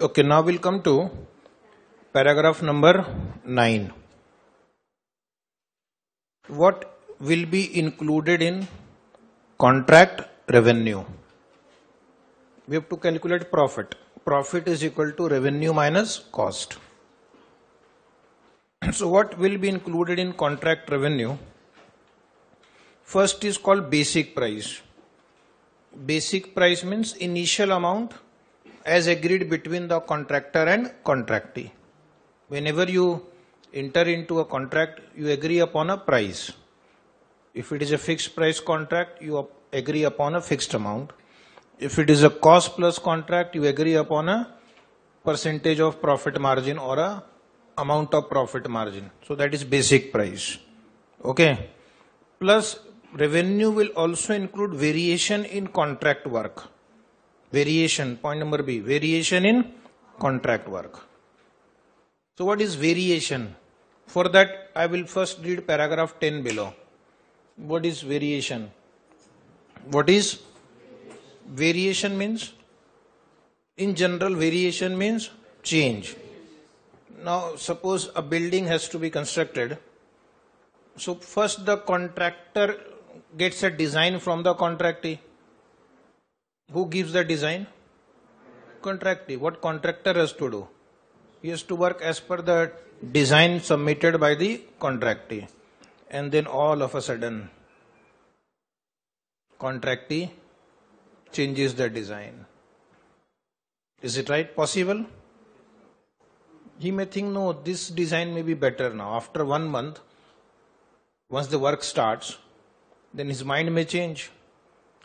Okay, now we'll come to paragraph number 9. What will be included in contract revenue? We have to calculate profit. Profit is equal to revenue minus cost. So what will be included in contract revenue? First is called basic price. Basic price means initial amount as agreed between the contractor and contractee. Whenever you enter into a contract, you agree upon a price. If it is a fixed price contract, you agree upon a fixed amount. If it is a cost plus contract, you agree upon a percentage of profit margin or a amount of profit margin. So that is basic price. Okay. Plus revenue will also include variation in contract work. Variation, point number B, variation in contract work. So what is variation? For that I will first read paragraph 10 below. What is variation? What is variation means? In general variation means change. Now suppose a building has to be constructed. So first the contractor gets a design from the contractee. Who gives the design? Contractee. What contractor has to do? He has to work as per the design submitted by the contractee. And then all of a sudden, contractee changes the design. Is it right? Possible? He may think, no, this design may be better now. After one month, once the work starts, then his mind may change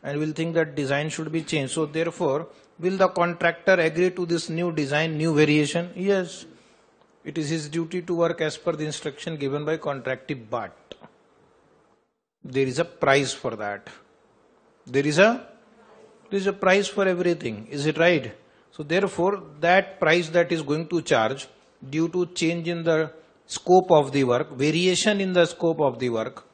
and will think that design should be changed. So therefore, will the contractor agree to this new design, new variation? Yes. It is his duty to work as per the instruction given by contractee, but there is a price for that. There is a there is a price for everything. Is it right? So therefore, that price that is going to charge due to change in the scope of the work, variation in the scope of the work.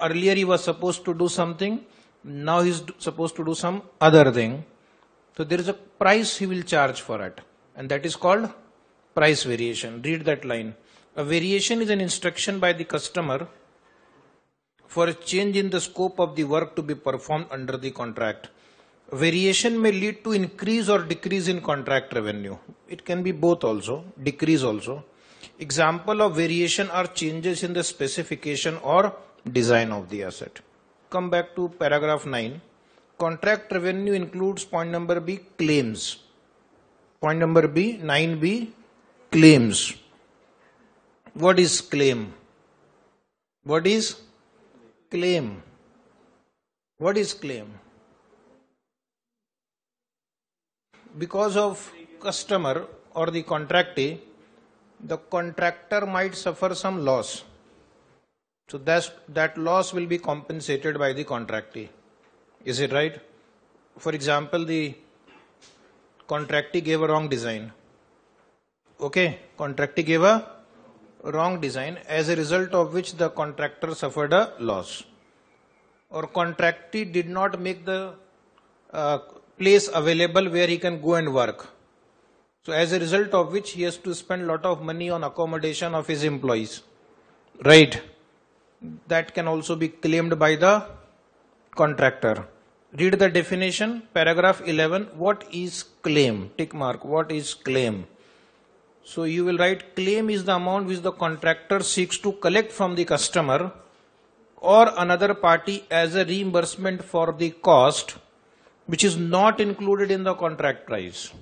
Earlier he was supposed to do something, now he's supposed to do some other thing. So there is a price he will charge for it, and that is called price variation. Read that line. A variation is an instruction by the customer for a change in the scope of the work to be performed under the contract. Variation may lead to increase or decrease in contract revenue. It can be both also, decrease also. Example of variation are changes in the specification or design of the asset. Come back to paragraph 9. Contract revenue includes point number B claims. Point number B, 9B, claims. What is claim? What is claim? What is claim? Because of customer or the contractee, the contractor might suffer some loss. So that's, that loss will be compensated by the contractee. Is it right? For example, the contractee gave a wrong design. Okay, contractee gave a wrong design as a result of which the contractor suffered a loss. Or contractee did not make the uh, place available where he can go and work. So as a result of which he has to spend a lot of money on accommodation of his employees. Right. That can also be claimed by the contractor. Read the definition, paragraph 11. What is claim? Tick mark. What is claim? So you will write claim is the amount which the contractor seeks to collect from the customer or another party as a reimbursement for the cost which is not included in the contract price.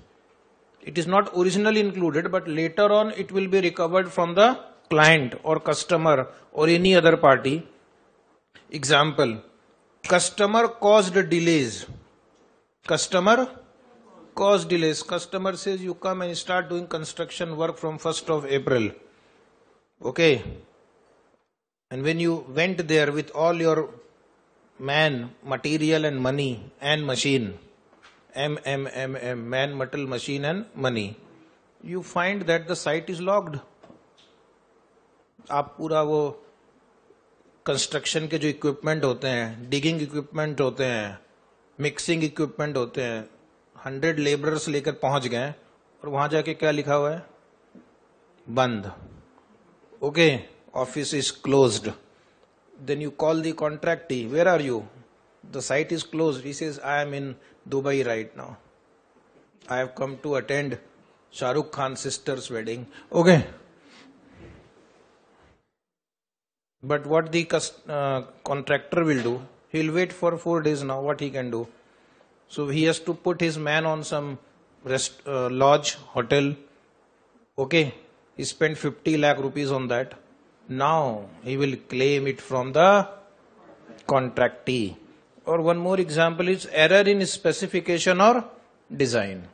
It is not originally included, but later on it will be recovered from the client or customer or any other party. Example, customer caused delays. Customer caused delays. Customer says you come and start doing construction work from 1st of April. Okay. And when you went there with all your man, material and money and machine, M, M, M, M, man, metal, machine and money. You find that the site is locked. आप पूरा वो construction के जो equipment होते हैं digging equipment होते हैं mixing equipment होते हैं हंड्रेड लेबरर्स लेकर पहुँच गए और वहाँ जाके क्या लिखा हुआ है? बंद। Okay office is close then you call the contract where are you the site is close this is I am in Dubai right now I have come to attend Shahrukh Khan sister's wedding okay. But what the uh, contractor will do he'll wait for 4 days now what he can do. So he has to put his man on some rest uh, lodge hotel. Okay he spent 50 lakh rupees on that. Now he will claim it from the contractee. Or one more example is error in specification or design.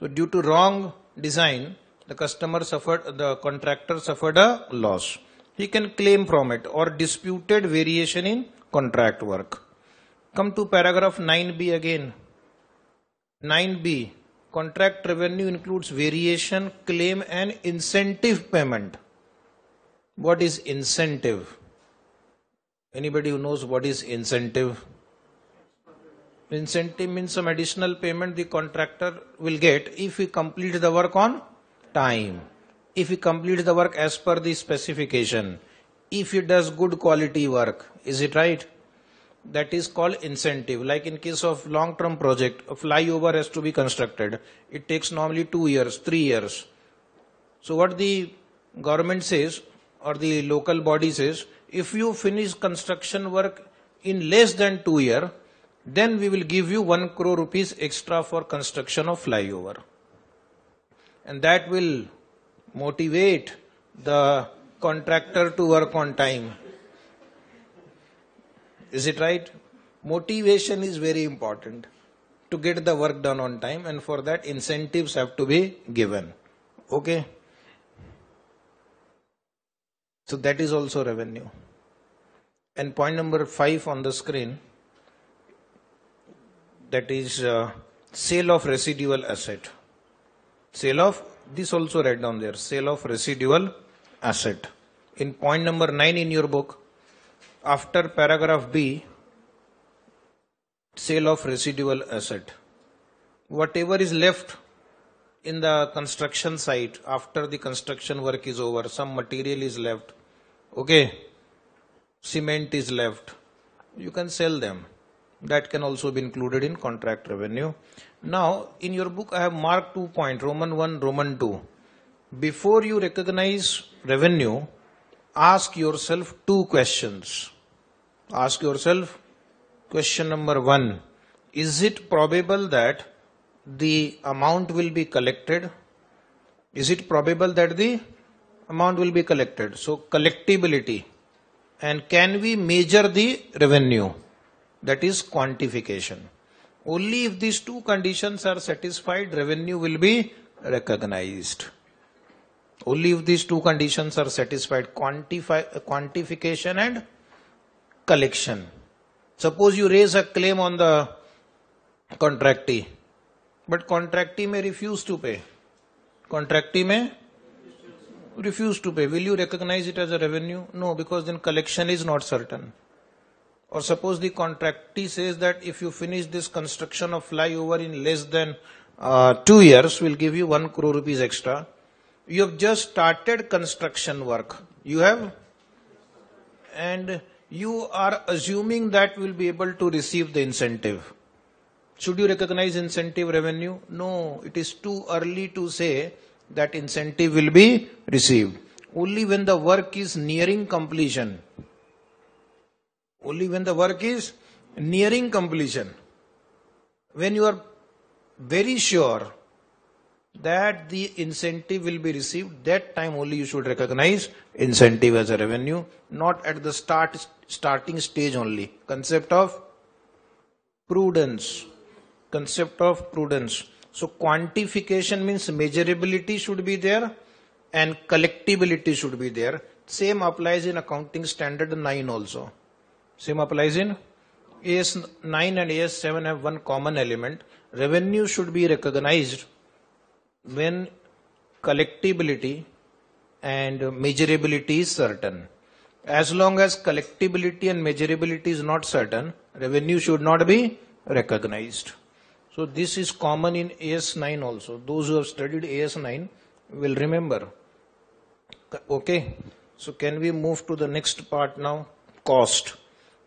So due to wrong design the customer suffered the contractor suffered a loss he can claim from it or disputed variation in contract work. Come to paragraph 9b again. 9b contract revenue includes variation claim and incentive payment. What is incentive? Anybody who knows what is incentive? Incentive means some additional payment the contractor will get if he completes the work on time if he completes the work as per the specification, if he does good quality work, is it right? That is called incentive. Like in case of long-term project, a flyover has to be constructed. It takes normally two years, three years. So what the government says or the local body says, if you finish construction work in less than two year, then we will give you one crore rupees extra for construction of flyover. And that will motivate the contractor to work on time. Is it right? Motivation is very important to get the work done on time, and for that, incentives have to be given. Okay? So, that is also revenue. And point number five on the screen that is uh, sale of residual asset. Sale of this also write down there. Sale of residual asset. In point number 9 in your book after paragraph b sale of residual asset. Whatever is left in the construction site after the construction work is over some material is left. Okay? Cement is left. You can sell them that can also be included in contract revenue now, in your book, I have marked two points Roman 1, Roman 2. Before you recognize revenue, ask yourself two questions. Ask yourself question number one Is it probable that the amount will be collected? Is it probable that the amount will be collected? So, collectability. And can we measure the revenue? That is quantification. Only if these two conditions are satisfied, revenue will be recognized. Only if these two conditions are satisfied, quantify, quantification and collection. Suppose you raise a claim on the contractee, but contractee may refuse to pay. Contractee may refuse to pay. Will you recognize it as a revenue? No, because then collection is not certain. Or suppose the contractee says that if you finish this construction of flyover in less than uh, two years, we'll give you one crore rupees extra. You have just started construction work. You have, and you are assuming that we'll be able to receive the incentive. Should you recognize incentive revenue? No, it is too early to say that incentive will be received. Only when the work is nearing completion only when the work is nearing completion. When you are very sure that the incentive will be received, that time only you should recognize incentive as a revenue, not at the start starting stage only. Concept of prudence. Concept of prudence. So quantification means measurability should be there and collectibility should be there. Same applies in accounting standard 9 also. Same applies in AS9 and AS7 have one common element. Revenue should be recognized when collectibility and measurability is certain. As long as collectibility and measurability is not certain, revenue should not be recognized. So this is common in AS9 also. Those who have studied AS9 will remember. Okay. So can we move to the next part now? Cost.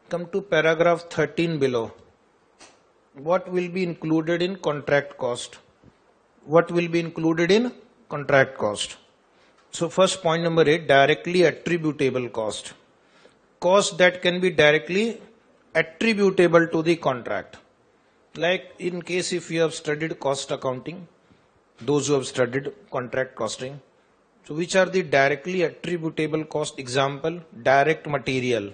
Come to paragraph 13 below. What will be included in contract cost? What will be included in contract cost? So first point number eight, directly attributable cost. Cost that can be directly attributable to the contract. Like in case if you have studied cost accounting, those who have studied contract costing. So which are the directly attributable cost? Example, direct material,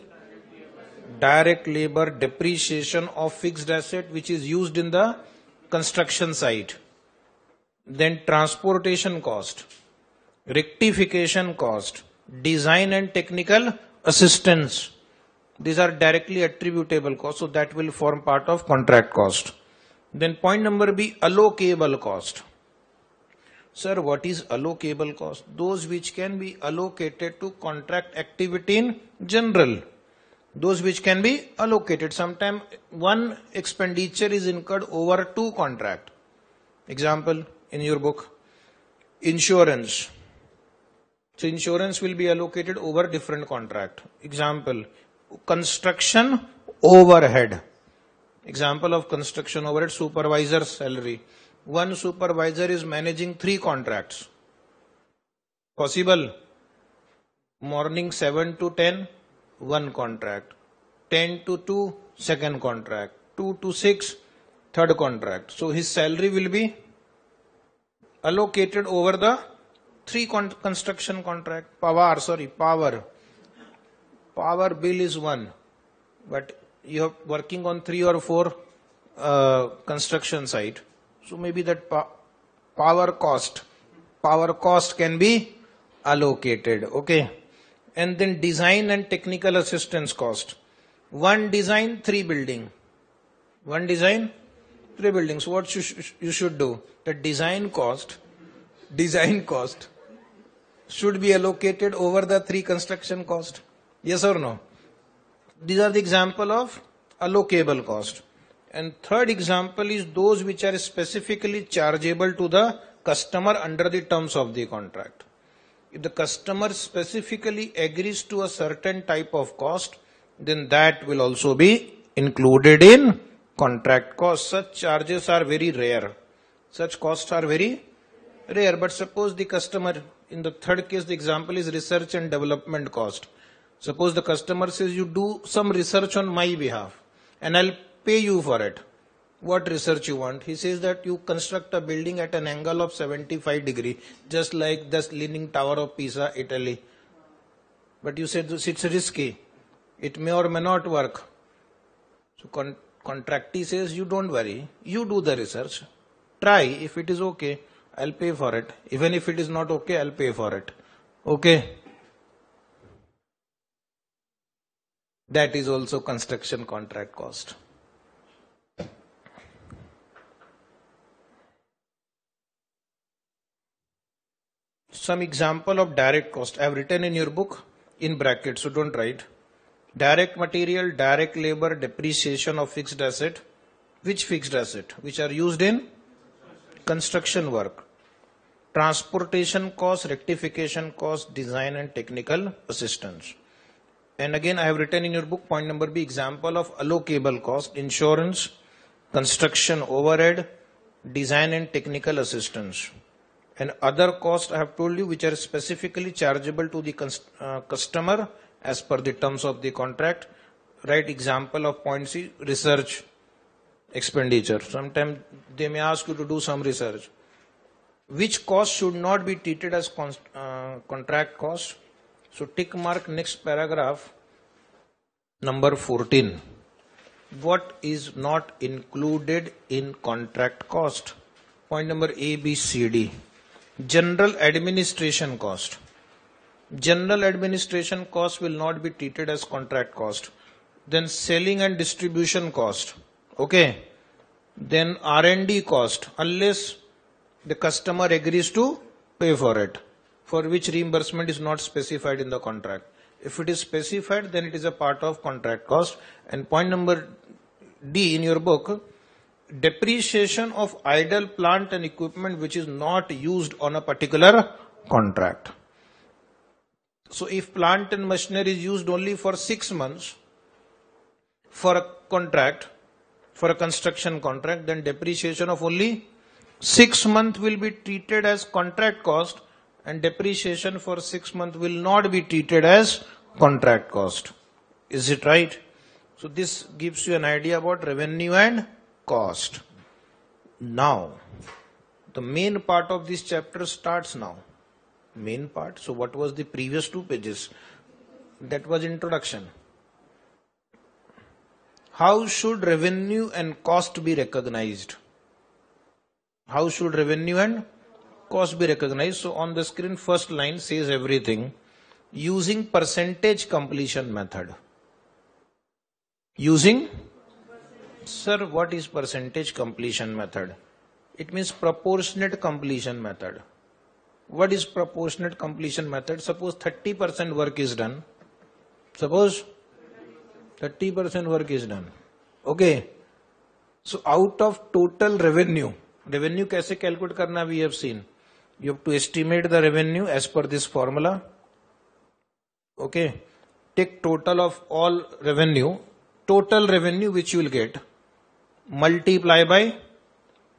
direct labor, depreciation of fixed asset which is used in the construction site. Then transportation cost, rectification cost, design and technical assistance. These are directly attributable costs, so that will form part of contract cost. Then point number B, allocable cost. Sir, what is allocable cost? Those which can be allocated to contract activity in general. Those which can be allocated. Sometimes one expenditure is incurred over two contract. Example in your book, insurance. So insurance will be allocated over different contract. Example, construction overhead. Example of construction overhead supervisor salary. One supervisor is managing three contracts. Possible. Morning 7 to 10, one contract. 10 to 2, second contract. 2 to 6, third contract. So his salary will be allocated over the three con- construction contract. Power, sorry, power. Power bill is one, but you are working on three or four uh, construction site. So maybe that pa- power cost, power cost can be allocated. Okay. And then design and technical assistance cost. One design, three building. One design, three buildings. What you, sh- you should do? The design cost, design cost should be allocated over the three construction cost. Yes or no? These are the example of allocable cost. And third example is those which are specifically chargeable to the customer under the terms of the contract. If the customer specifically agrees to a certain type of cost, then that will also be included in contract cost. Such charges are very rare. Such costs are very rare. But suppose the customer, in the third case, the example is research and development cost. Suppose the customer says you do some research on my behalf and I'll pay you for it. What research you want? He says that you construct a building at an angle of 75 degree, just like the Leaning Tower of Pisa, Italy. But you said it's risky. It may or may not work. So con- contractee says you don't worry. You do the research. Try. If it is okay, I'll pay for it. Even if it is not okay, I'll pay for it. Okay. That is also construction contract cost. Some example of direct cost. I have written in your book in brackets, so don't write. Direct material, direct labor, depreciation of fixed asset. Which fixed asset? Which are used in construction work. Transportation cost, rectification cost, design and technical assistance. And again, I have written in your book point number B example of allocable cost, insurance, construction overhead, design and technical assistance. And other costs I have told you which are specifically chargeable to the uh, customer as per the terms of the contract. Right example of point C, research expenditure. Sometimes they may ask you to do some research. Which cost should not be treated as con- uh, contract cost? So tick mark next paragraph, number 14. What is not included in contract cost? Point number A, B, C, D. General administration cost. General administration cost will not be treated as contract cost. Then selling and distribution cost. Okay. Then R&D cost unless the customer agrees to pay for it for which reimbursement is not specified in the contract. If it is specified, then it is a part of contract cost. And point number D in your book, depreciation of idle plant and equipment which is not used on a particular contract. So if plant and machinery is used only for six months for a contract, for a construction contract, then depreciation of only six month will be treated as contract cost and depreciation for six month will not be treated as contract cost. Is it right? So this gives you an idea about revenue and cost. Now, the main part of this chapter starts now. Main part. So what was the previous two pages? That was introduction. How should revenue and cost be recognized? How should revenue and cost be recognized? So on the screen, first line says everything using percentage completion method. Using sir what is percentage completion method it means proportionate completion method what is proportionate completion method suppose 30 percent work is done suppose 30 percent work is done okay so out of total revenue revenue कैसे calculate करना we have seen you have to estimate the revenue as per this formula okay take total of all revenue total revenue which you'll get multiply by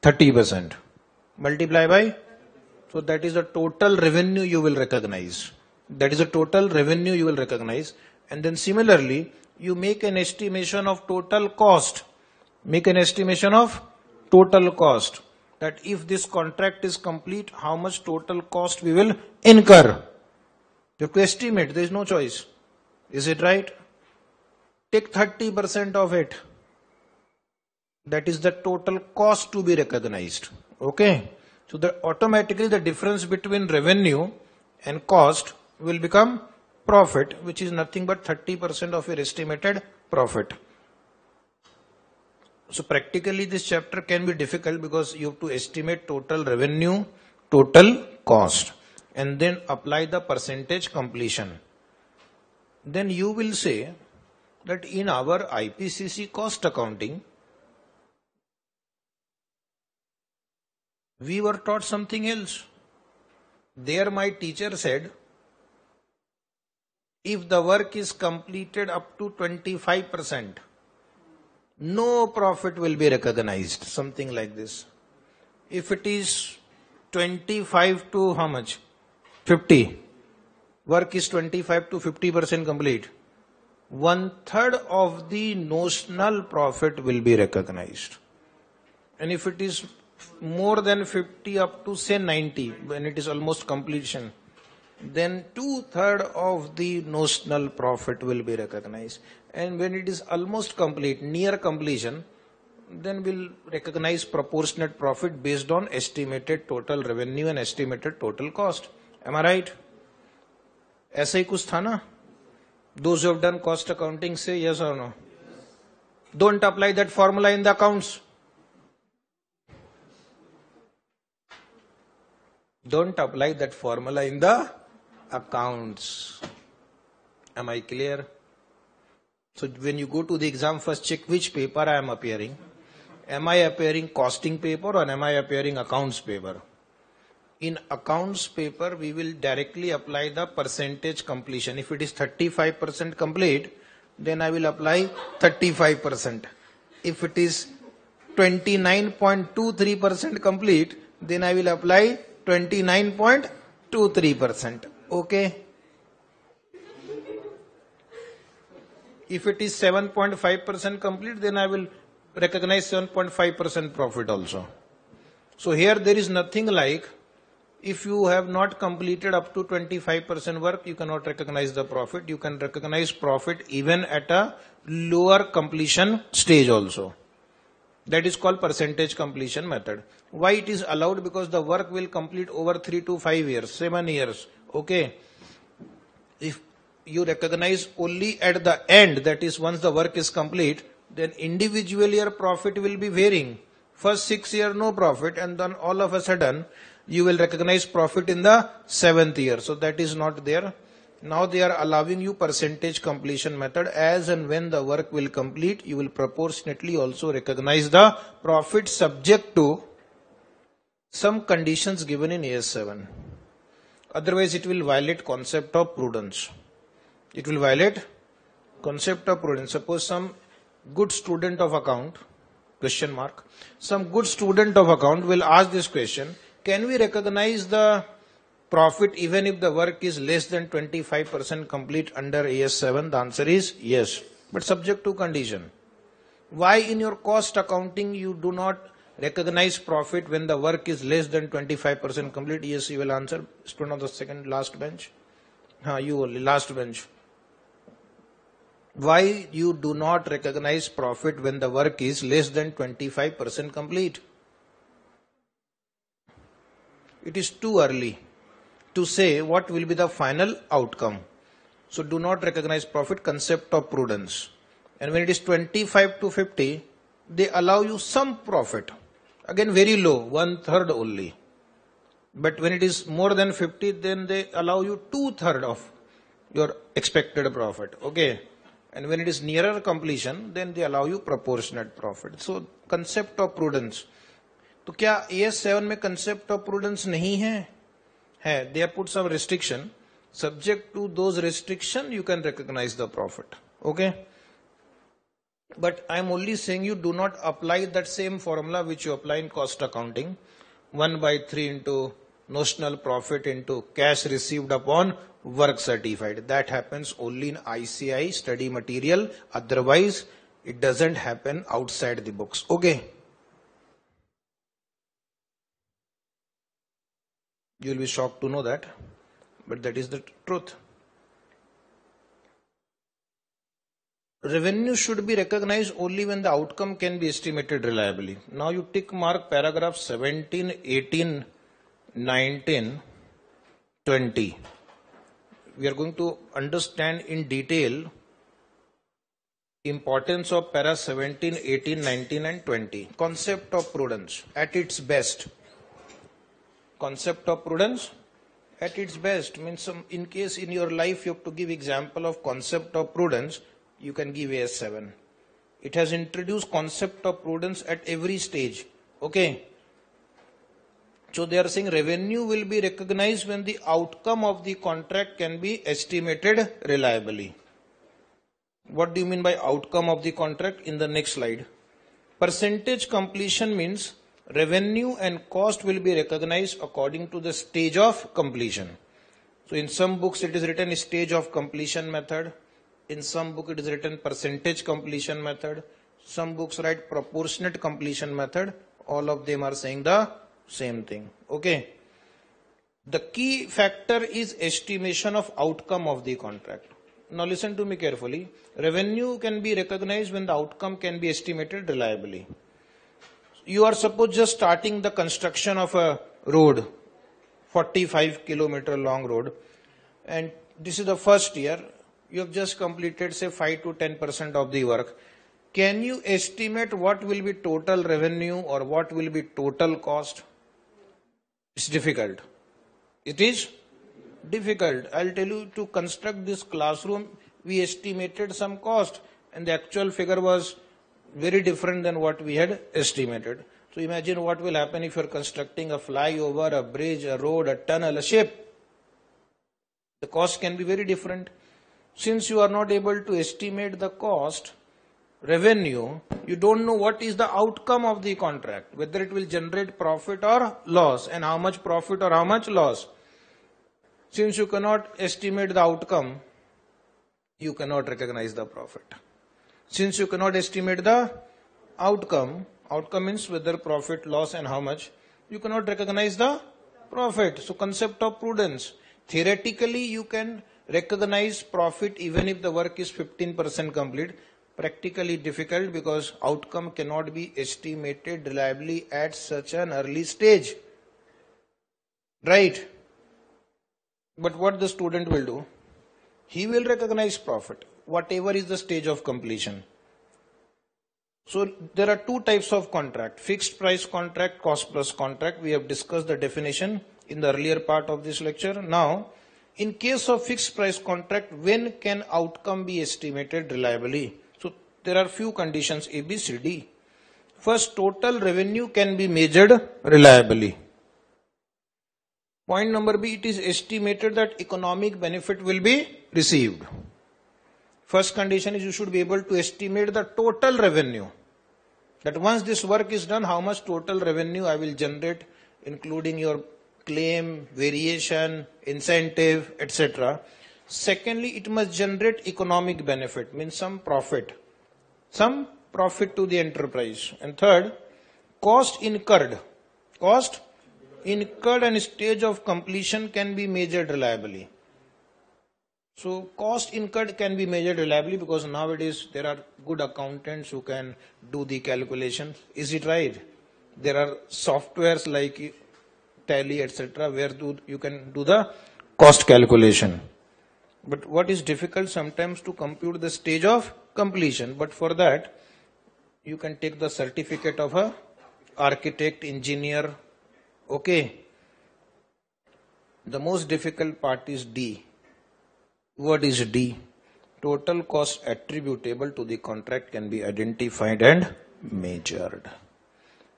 30%. Multiply by, so that is the total revenue you will recognize. That is the total revenue you will recognize. And then similarly, you make an estimation of total cost. Make an estimation of total cost. That if this contract is complete, how much total cost we will incur. You have to estimate, there is no choice. Is it right? Take 30% of it that is the total cost to be recognized. Okay? So the automatically the difference between revenue and cost will become profit which is nothing but 30% of your estimated profit. So practically this chapter can be difficult because you have to estimate total revenue total cost and then apply the percentage completion. Then you will say that in our IPCC cost accounting we were taught something else. There my teacher said, if the work is completed up to 25%, no profit will be recognized, something like this. If it is 25 to how much? 50. Work is 25 to 50% complete. One third of the notional profit will be recognized. And if it is more than 50 up to say 90 when it is almost completion then two third of the notional profit will be recognized and when it is almost complete near completion then we'll recognize proportionate profit based on estimated total revenue and estimated total cost am i right ऐसा ही कुछ था ना those who have done cost accounting say yes or no don't apply that formula in the accounts Don't apply that formula in the accounts. Am I clear? So when you go to the exam, first check which paper I am appearing. Am I appearing costing paper or am I appearing accounts paper? In accounts paper, we will directly apply the percentage completion. If it is 35% complete, then I will apply 35%. If it is 29.23% complete, then I will apply 29.23%. Okay. If it is 7.5% complete, then I will recognize 7.5% profit also. So here there is nothing like if you have not completed up to 25% work, you cannot recognize the profit. You can recognize profit even at a lower completion stage also. That is called percentage completion method. Why it is allowed? Because the work will complete over 3 to 5 years, 7 years. Okay. If you recognize only at the end, that is once the work is complete, then individual year profit will be varying. First 6 year no profit and then all of a sudden you will recognize profit in the 7th year. So that is not there. Now they are allowing you percentage completion method as and when the work will complete, you will proportionately also recognize the profit subject to some conditions given in AS7. Otherwise it will violate concept of prudence. It will violate concept of prudence. Suppose some good student of account, question mark, some good student of account will ask this question, can we recognize the profit even if the work is less than 25% complete under AS7? The answer is yes, but subject to condition. Why in your cost accounting you do not recognize profit when the work is less than 25% complete? Yes, you will answer. Student on the second last bench. Ha, you only, last bench. Why you do not recognize profit when the work is less than 25% complete? It is too early to say what will be the final outcome. So do not recognize profit concept of prudence. And when it is 25 to 50, they allow you some profit. Again, very low, one third only. But when it is more than 50, then they allow you two third of your expected profit. Okay. And when it is nearer completion, then they allow you proportionate profit. So concept of prudence. तो क्या S seven में concept of prudence नहीं है they have put some restriction. Subject to those restriction you can recognize the profit okay? But i am only saying you do not apply that same formula which you apply in cost accounting. 1 by 3 into notional profit into cash received upon work certified. That happens only in ICAI study material. Otherwise it doesn't happen outside the books okay? You will be shocked to know that, but that is the truth. Revenue should be recognized only when the outcome can be estimated reliably. Now you tick mark paragraph 17, 18, 19, 20. We are going to understand in detail importance of para 17, 18, 19 and 20. Concept of prudence at its best. Concept of prudence at its best means some, in case in your life you have to give example of concept of prudence you can give AS7. It has introduced concept of prudence at every stage. Okay. So they are saying revenue will be recognized when the outcome of the contract can be estimated reliably. What do you mean by outcome of the contract? In the next slide. Percentage completion means revenue and cost will be recognized according to the stage of completion. So in some books it is written stage of completion method. In some book it is written percentage completion method. Some books write proportionate completion method. All of them are saying the same thing. Okay. The key factor is estimation of outcome of the contract. Now listen to me carefully. Revenue can be recognized when the outcome can be estimated reliably. You are suppose just starting the construction of a road, 45 kilometer long road, and this is the first year you have just completed say 5 to 10% of the work. Can you estimate what will be total revenue or what will be total cost? It's difficult. It is difficult. I'll tell you to construct this classroom we estimated some cost and the actual figure was very different than what we had estimated so imagine what will happen if you're constructing a flyover a bridge a road a tunnel a ship the cost can be very different since you are not able to estimate the cost, revenue, you don't know what is the outcome of the contract, whether it will generate profit or loss, and how much profit or how much loss. Since you cannot estimate the outcome, you cannot recognize the profit. Since you cannot estimate the outcome, outcome means whether profit, loss, and how much, you cannot recognize the profit. So, concept of prudence. Theoretically, you can recognize profit even if the work is 15% complete. Practically difficult because outcome cannot be estimated reliably at such an early stage. Right? But what the student will do? He will recognize profit whatever is the stage of completion so there are two types of contract fixed price contract cost plus contract we have discussed the definition in the earlier part of this lecture now In case of fixed price contract, when can outcome be estimated reliably? So there are few conditions A, B, C, D. First, total revenue can be measured reliably. Point number B, it is estimated that economic benefit will be received. First condition is you should be able to estimate the total revenue. That once this work is done, how much total revenue I will generate, including your claim, variation, incentive, etc. Secondly, it must generate economic benefit, means some profit. Some profit to the enterprise. And third, cost incurred. Cost incurred and stage of completion can be measured reliably. So cost incurred can be measured reliably because nowadays there are good accountants who can do the calculations. Is it right? There are softwares like Tally, etc., where do, you can do the cost calculation. But what is difficult sometimes to compute the stage of completion. But for that, you can take the certificate of a architect, engineer. Okay. The most difficult part is D what is D? Total cost attributable to the contract can be identified and measured.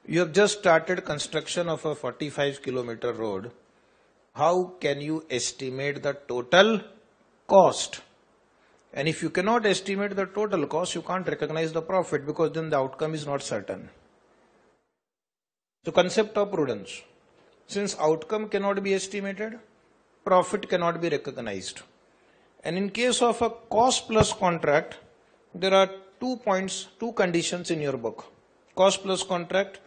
You have just started construction of a 45 kilometer road. How can you estimate the total cost? And if you cannot estimate the total cost, you can't recognize the profit because then the outcome is not certain. So concept of prudence. Since outcome cannot be estimated, profit cannot be recognized. And in case of a cost plus contract, there are two points, two conditions in your book. Cost plus contract,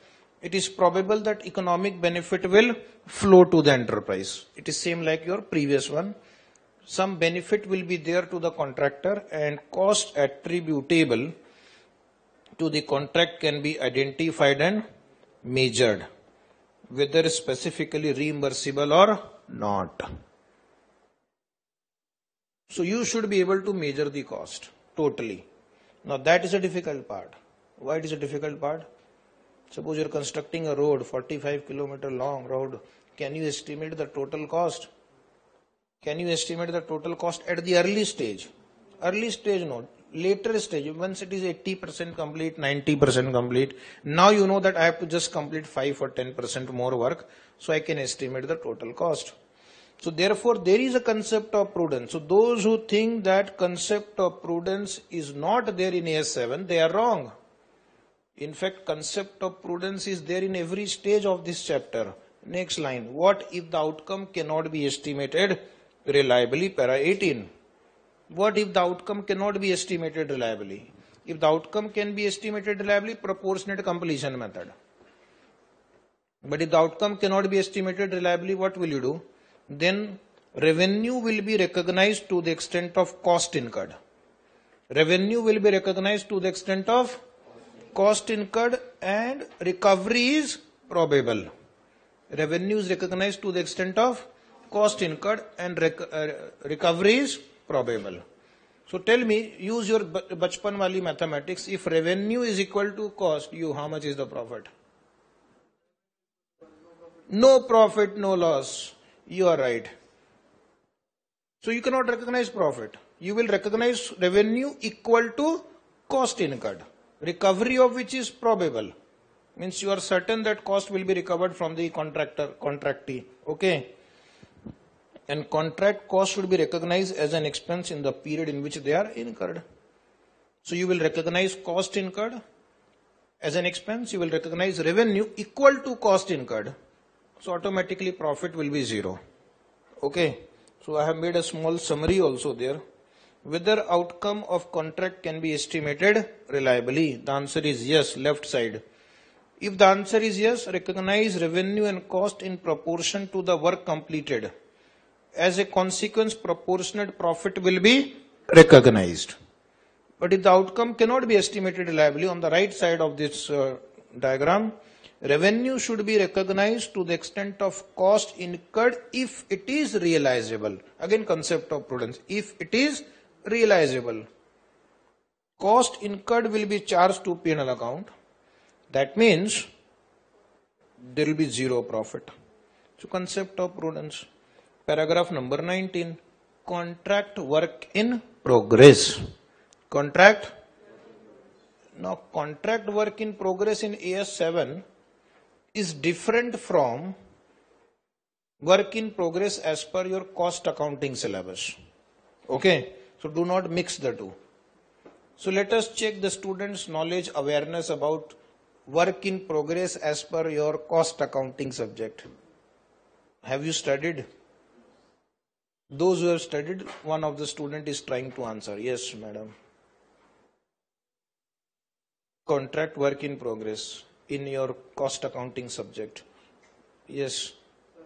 it is probable that economic benefit will flow to the enterprise. It is same like your previous one. Some benefit will be there to the contractor and cost attributable to the contract can be identified and measured, whether specifically reimbursable or not. So you should be able to measure the cost totally. Now that is a difficult part. Why it is a difficult part? Suppose you're constructing a road, 45 kilometer long road. Can you estimate the total cost? Can you estimate the total cost at the early stage? Early stage, no. Later stage, once it is 80% complete, 90% complete, now you know that I have to just complete 5 or 10% more work, so I can estimate the total cost. So therefore there is a concept of prudence. So those who think that concept of prudence is not there in AS7, they are wrong. In fact, concept of prudence is there in every stage of this chapter. Next line. What if the outcome cannot be estimated reliably? Para 18. What if the outcome cannot be estimated reliably? If the outcome can be estimated reliably, proportionate completion method. But if the outcome cannot be estimated reliably, what will you do? Then revenue will be recognized to the extent of cost incurred. Revenue will be recognized to the extent of cost incurred and recovery is probable. Revenue is recognized to the extent of cost incurred and rec uh, recovery is probable. So tell me, use your bachpan wali mathematics. If revenue is equal to cost, you how much is the profit? No profit, no loss you are right. So you cannot recognize profit. You will recognize revenue equal to cost incurred, recovery of which is probable. Means you are certain that cost will be recovered from the contractor, contractee. Okay. And contract cost should be recognized as an expense in the period in which they are incurred. So you will recognize cost incurred as an expense. You will recognize revenue equal to cost incurred. So automatically profit will be zero. Okay. So I have made a small summary also there. Whether outcome of contract can be estimated reliably? The answer is yes, left side. If the answer is yes, recognize revenue and cost in proportion to the work completed. As a consequence, proportionate profit will be recognized. But if the outcome cannot be estimated reliably, on the right side of this uh, diagram, revenue should be recognized to the extent of cost incurred if it is realizable. Again, concept of prudence. If it is realizable, cost incurred will be charged to P&L account. That means there will be zero profit. So, concept of prudence. Paragraph number 19. Contract work in progress. Contract. Now, contract work in progress in AS7 is different from work in progress as per your cost accounting syllabus. Okay, so do not mix the two. So let us check the students' knowledge awareness about work in progress as per your cost accounting subject. Have you studied? Those who have studied, one of the student is trying to answer. Yes, madam. Contract work in progress in your cost accounting subject. Yes. Uh,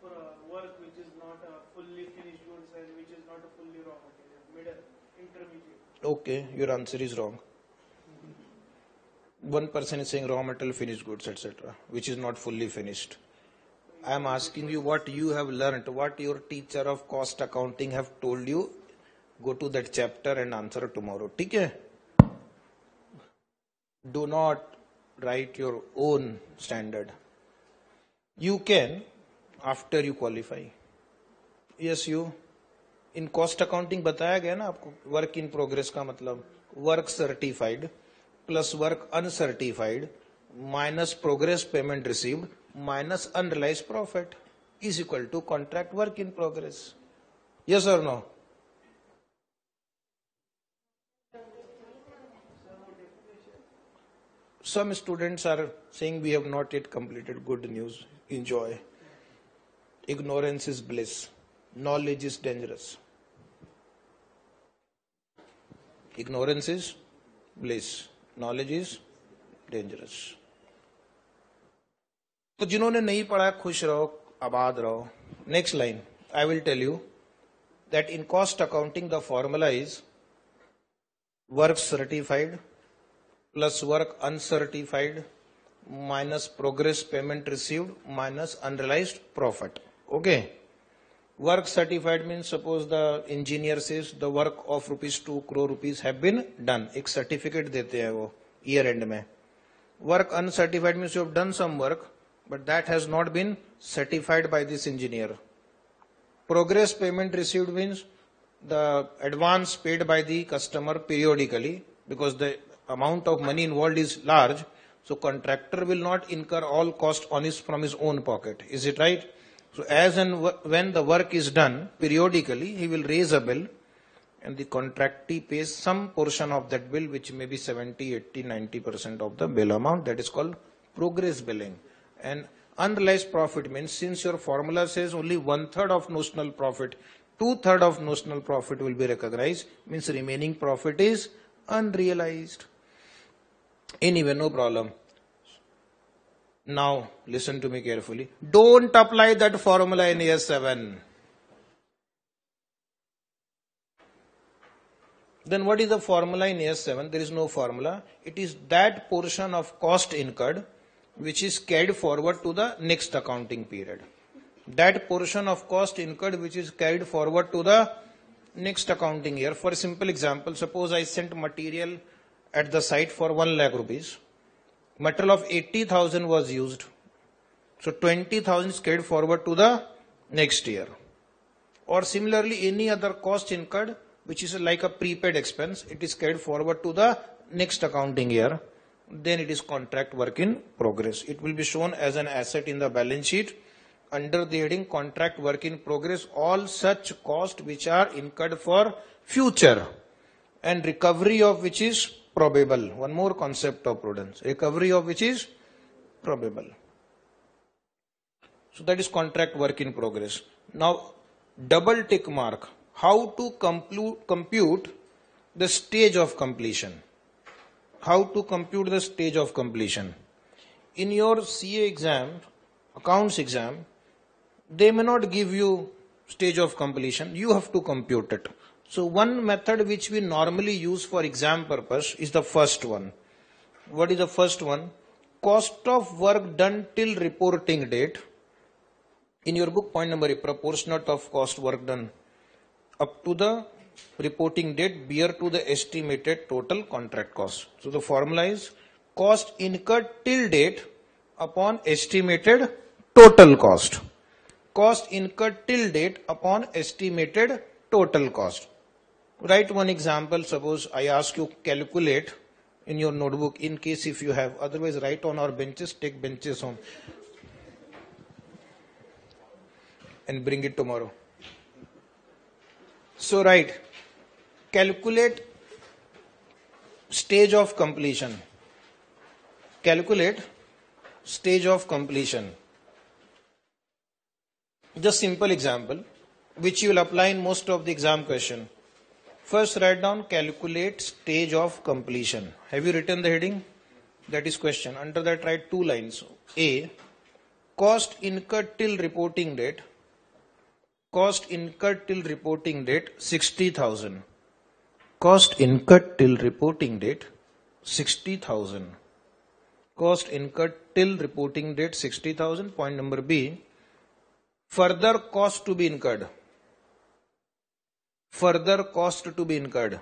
for work which is not fully finished goods which is not fully raw material, intermediate. Okay, your answer is wrong. Mm-hmm. One person is saying raw material, finished goods, etc., which is not fully finished. I am asking you what you have learnt, what your teacher of cost accounting have told you. Go to that chapter and answer tomorrow. Okay? Do not write your own standard. You can after you qualify. Yes, you. In cost accounting बताया गया ना आपको work in progress का मतलब work certified plus work uncertified minus progress payment received minus unrealised profit is equal to contract work in progress yes और no some students are saying we have not yet completed good news enjoy ignorance is bliss knowledge is dangerous ignorance is bliss knowledge is dangerous तो जिन्होंने नहीं पढ़ा खुश रहो आबाद रहो next line I will tell you that in cost accounting the formula is work certified plus work uncertified minus progress payment received minus unrealized profit. Okay. Work certified means suppose the engineer says the work of rupees 2 crore rupees have been done. एक certificate देते हैं वो year end में. Work uncertified means you have done some work but that has not been certified by this engineer. Progress payment received means the advance paid by the customer periodically because the amount of money involved is large. So contractor will not incur all cost on his from his own pocket. Is it right? So as and when the work is done periodically, he will raise a bill and the contractee pays some portion of that bill which may be 70, 80, 90% of the bill amount. That is called progress billing. And unrealized profit means since your formula says only one third of notional profit, two third of notional profit will be recognized, means remaining profit is unrealized. Anyway, no problem. Now, listen to me carefully. Don't apply that formula in AS 7. Then what is the formula in AS 7? There is no formula. It is that portion of cost incurred which is carried forward to the next accounting period. That portion of cost incurred which is carried forward to the next accounting year. For a simple example, suppose I sent material at the site for 1 lakh rupees. Material of 80,000 was used. So 20,000 is carried forward to the next year. Or similarly, any other cost incurred, which is like a prepaid expense, it is carried forward to the next accounting year. Then it is contract work in progress. It will be shown as an asset in the balance sheet under the heading contract work in progress. All such cost which are incurred for future and recovery of which is probable. One more concept of prudence. Recovery of which is probable. So that is contract work in progress. Now, double tick mark. How to compute the stage of completion? How to compute the stage of completion? In your CA exam, accounts exam, they may not give you stage of completion. You have to compute it. So one method which we normally use for exam purpose is the first one. What is the first one? Cost of work done till reporting date. In your book, point number, proportionate of cost work done up to the reporting date bear to the estimated total contract cost. So the formula is cost incurred till date upon estimated total cost. cost incurred till date upon estimated total cost. Write one example. Suppose I ask you calculate in your notebook in case if you have. Otherwise, write on our benches. Take benches home and bring it tomorrow. So write calculate stage of completion. Calculate stage of completion. Just simple example, which you will apply in most of the exam question. First write down calculate stage of completion. Have you written the heading? That is question. Under that write two lines. A, cost incurred till reporting date. Cost incurred till reporting date 60,000. Cost incurred till reporting date 60,000. Cost incurred till reporting date 60,000. Point number B, further cost to be incurred further cost to be incurred.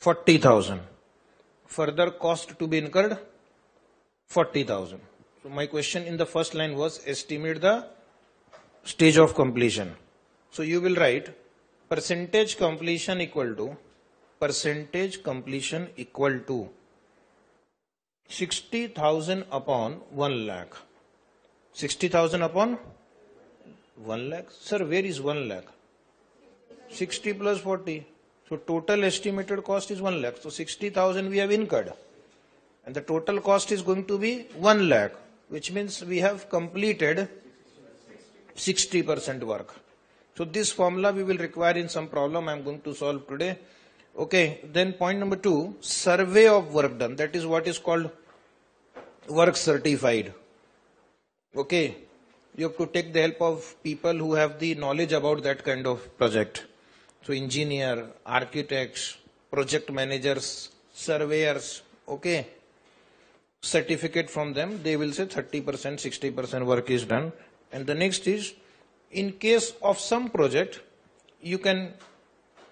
40000 further cost to be incurred 40000 so my question in the first line was estimate the stage of completion. So you will write percentage completion equal to percentage completion equal to 60,000 upon 1 lakh. 60,000 upon 1 lakh. Sir, where is 1 lakh? 60 plus 40. So total estimated cost is 1 lakh. So 60,000 we have incurred. And the total cost is going to be 1 lakh, which means we have completed 60% work. So this formula we will require in some problem I am going to solve today. Okay, then point number two, survey of work done. That is what is called work certified. Okay, you have to take the help of people who have the knowledge about that kind of project. So engineer, architects, project managers, surveyors, okay. Certificate from them, they will say 30%, 60% work is done. And the next is, in case of some project, you can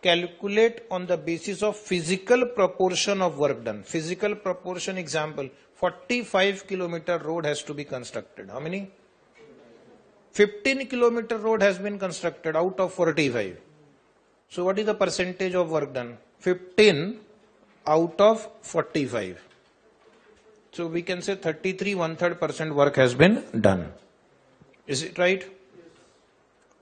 calculate on the basis of physical proportion of work done. Physical proportion example, 45 kilometer road has to be constructed. How many? 15 kilometer road has been constructed out of 45. So what is the percentage of work done? 15 out of 45. So we can say 33 one third percent work has been done. Is it right?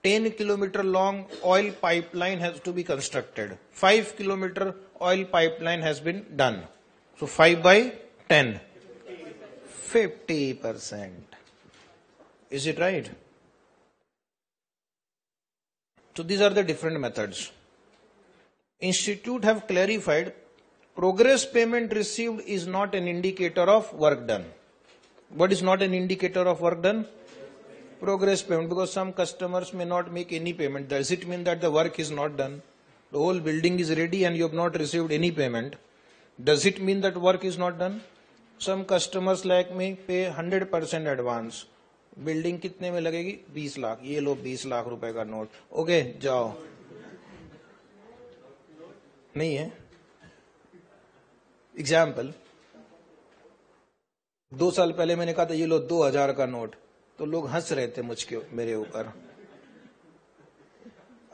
10 kilometer long oil pipeline has to be constructed. 5 kilometer oil pipeline has been done. So 5 by 10. 50%. Is it right? So these are the different methods. Institute have clarified progress payment received is not an indicator of work done. What is not an indicator of work done? progress payment because some customers may not make any payment. Does it mean that the work is not done? The whole building is ready and you have not received any payment. Does it mean that work is not done? Some customers like me pay 100% advance. Building कितने में लगेगी? 20 लाख। ये लो 20 लाख रुपए का note. Okay, जाओ। नहीं है। Example दो साल पहले मैंने कहा था, ये लो, दो हज़ार का नोट। तो लोग हंस रहे थे मुझके मेरे ऊपर।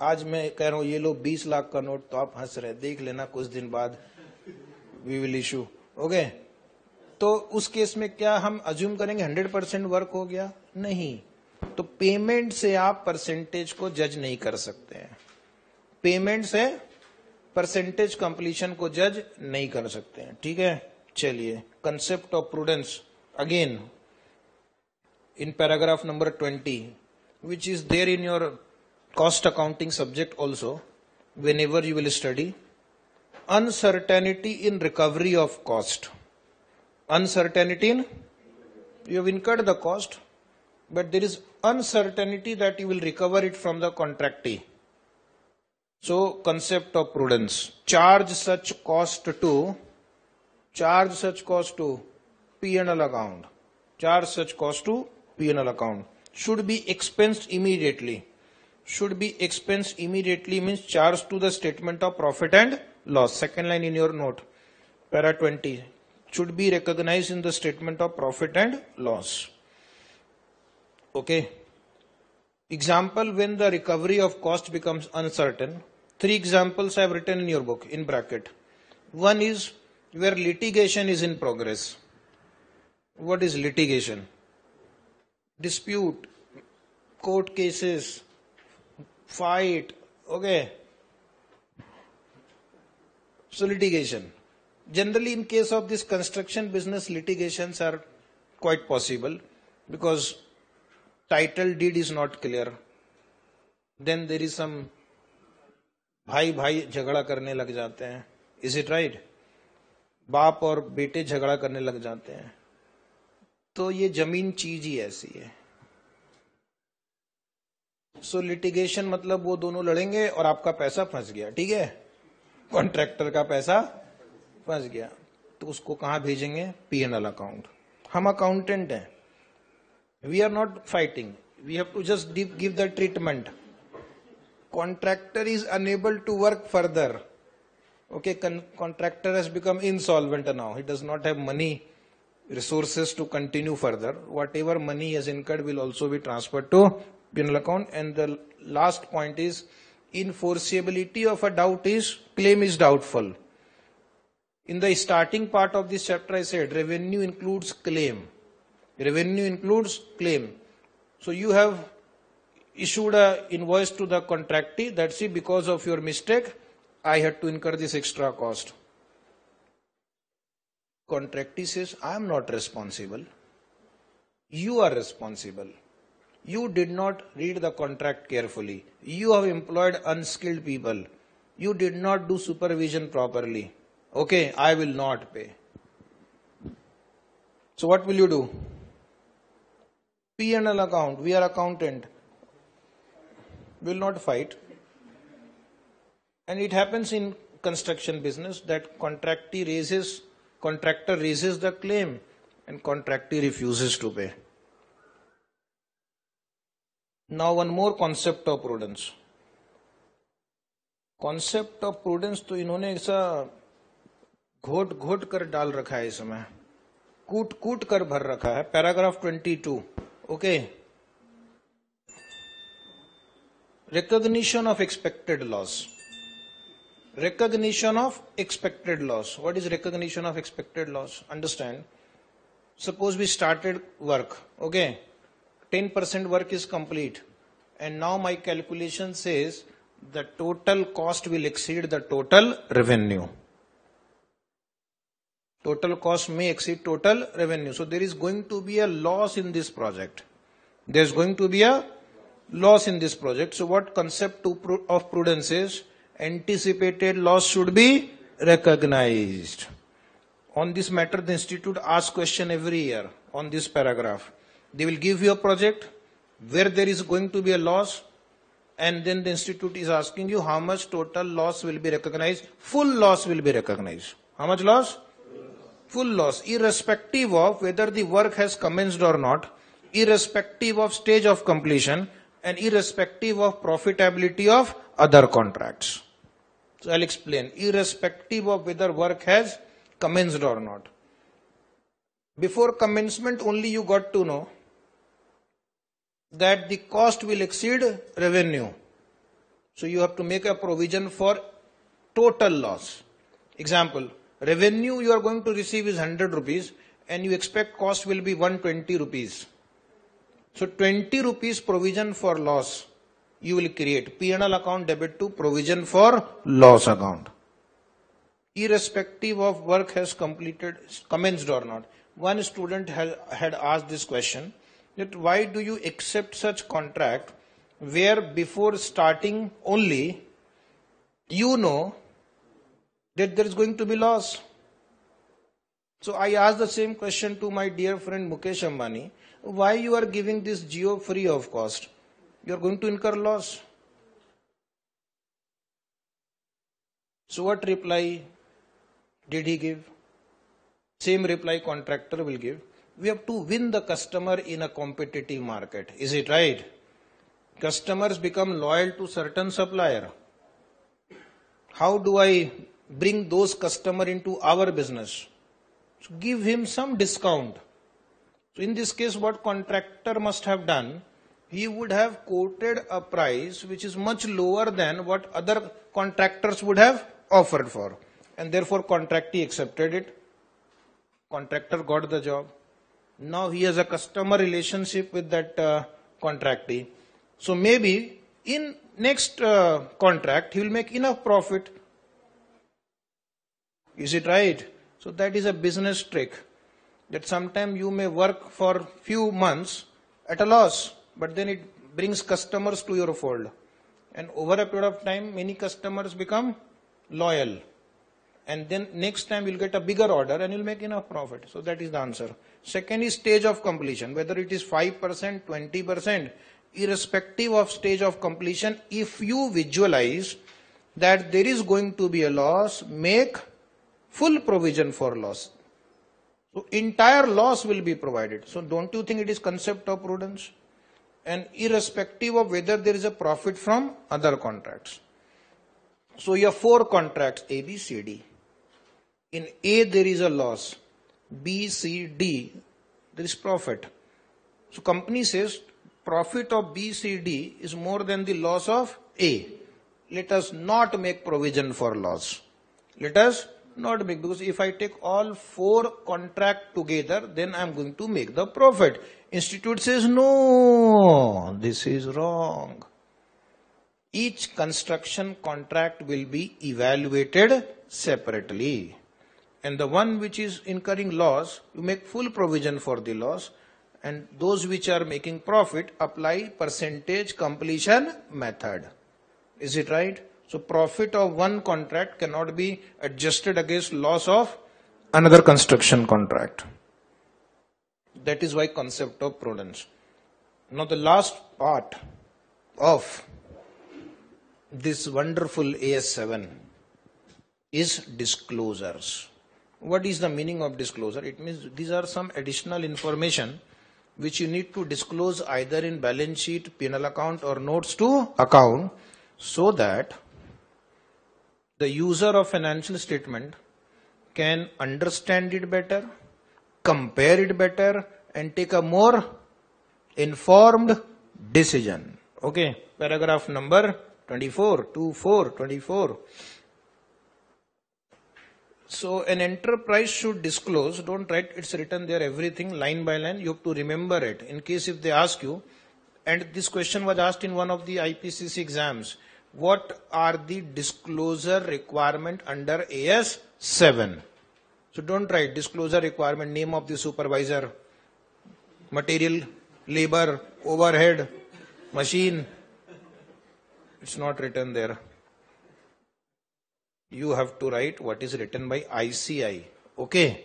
आज मैं कह रहा हूँ, ये लो 20 लाख का नोट तो आप हंस रहे देख लेना कुछ दिन बाद। We will issue okay? तो उस केस में क्या हम अज्यूम करेंगे? 100 परसेंट वर्क हो गया। नहीं। तो पेमेंट से आप परसेंटेज को जज नहीं कर सकते हैं। पेमेंट से परसेंटेज कंप्लीशन को जज नहीं कर सकते हैं। ठीक है? चलिए concept of prudence again in paragraph number twenty which is there in your cost accounting subject also whenever you will study uncertainty in recovery of cost uncertainty in you have incurred the cost but there is uncertainty that you will recover it from the contractee. So, concept of prudence. Charge such cost to, charge such cost to P&L account. Charge such cost to P&L account should be expensed immediately. Should be expensed immediately means charged to the statement of profit and loss. Second line in your note. Para 20. should be recognized in the statement of profit and loss. Okay. Example when the recovery of cost becomes uncertain. Three examples I have written in your book in bracket. One is where litigation is in progress. What is litigation? Dispute, court cases, fight, okay. So litigation. Generally in case of this construction business litigations are quite possible because title deed is not clear. Then there is some भाई भाई झगड़ा करने लग जाते हैं। Is it right बाप और बेटे झगड़ा करने लग जाते हैं। तो ये ज़मीन चीज़ ही ऐसी है। सो so, लिटिगेशन मतलब वो दोनों लड़ेंगे और आपका पैसा फंस गया ठीक है? कॉन्ट्रैक्टर का पैसा फंस गया। तो उसको कहाँ भेजेंगे? पीएनएल अकाउंट हम अकाउंटेंट हैं। We are not fighting. We have to just give the treatment. Contractor is unable to work further. Okay, con contractor has become insolvent now. He does not have money, resources to continue further. Whatever money has incurred will also be transferred to P&L account. And the last point is enforceability of a doubt is claim is doubtful. In the starting part of this chapter, I said revenue includes claim revenue includes claim. So you have issued a invoice to the contractee. That see because of your mistake i had to incur this extra cost. Contractee says i am not responsible. You are responsible. You did not read the contract carefully. You have employed unskilled people. You did not do supervision properly. Okay i will not pay. So what will you do p&l account we are accountant will not fight. And it happens in construction business that contractee raises, contractor raises the claim and contractee refuses to pay. Now one more concept of prudence. Concept of prudence तो इन्होंने ऐसा घोट घोट कर डाल रखा है इसमें कूट कूट कर भर रखा है paragraph 22 okay okay. recognition of expected loss. Recognition of expected loss. What is recognition of expected loss? Understand. Suppose we started work. Okay. 10% work is complete. And now my calculation says the total cost will exceed the total revenue total cost may exceed total revenue so there is going to be a loss in this project there's going to be a loss in this project. So what concept of prudence is? Anticipated loss should be recognized. On this matter, the institute asks question every year on this paragraph. They will give you a project where there is going to be a loss and then the institute is asking you how much total loss will be recognized. Full loss will be recognized. How much loss? Full loss, irrespective of whether the work has commenced or not, irrespective of stage of completion, and irrespective of profitability of other contracts. So I'll explain. Irrespective of whether work has commenced or not. Before commencement only you got to know that the cost will exceed revenue. So you have to make a provision for total loss. Example, revenue you are going to receive is 100 rupees and you expect cost will be 120 rupees. So 20 rupees provision for loss you will create. P&L account debit to provision for loss account. Irrespective of work has completed, commenced or not. One student had, had asked this question that why do you accept such contract where before starting only you know that there is going to be loss. So I asked the same question to my dear friend Mukesh Ambani why you are giving this Jio free of cost? You are going to incur loss. So what reply did he give? Same reply contractor will give. We have to win the customer in a competitive market. Is it right? Customers become loyal to certain supplier. How do I bring those customer into our business? So give him some discount. So in this case, what contractor must have done, he would have quoted a price which is much lower than what other contractors would have offered for. And therefore contractee accepted it. Contractor got the job. Now he has a customer relationship with that uh, contractee. So maybe in next uh, contract he will make enough profit. Is it right? So that is a business trick. That sometime you may work for few months at a loss, but then it brings customers to your fold. And over a period of time, many customers become loyal. And then next time you'll get a bigger order and you'll make enough profit. So that is the answer. Second is stage of completion, whether it is 5%, 20%, irrespective of stage of completion, if you visualize that there is going to be a loss, make full provision for loss. So entire loss will be provided. So don't you think it is concept of prudence? And irrespective of whether there is a profit from other contracts. So you have four contracts A, B, C, D. In A there is a loss. B, C, D there is profit. So company says profit of B, C, D is more than the loss of A. Let us not make provision for loss. Let us not make because if I take all four contract together, then I am going to make the profit. Institute says no, this is wrong. Each construction contract will be evaluated separately. And the one which is incurring loss, you make full provision for the loss. And those which are making profit apply percentage completion method. Is it right? So profit of one contract cannot be adjusted against loss of another construction contract. That is why concept of prudence. Now the last part of this wonderful AS7 is disclosures. What is the meaning of disclosure? It means these are some additional information which you need to disclose either in balance sheet, P&L account or notes to account so that the user of financial statement can understand it better, compare it better and take a more informed decision. Okay, paragraph number 24, 24, 24. So an enterprise should disclose, don't write, it's written there everything line by line, you have to remember it in case if they ask you. And this question was asked in one of the IPCC exams what are the disclosure requirement under AS 7. So don't write disclosure requirement, name of the supervisor, material, labor, overhead, machine. It's not written there. You have to write what is written by ICAI. Okay.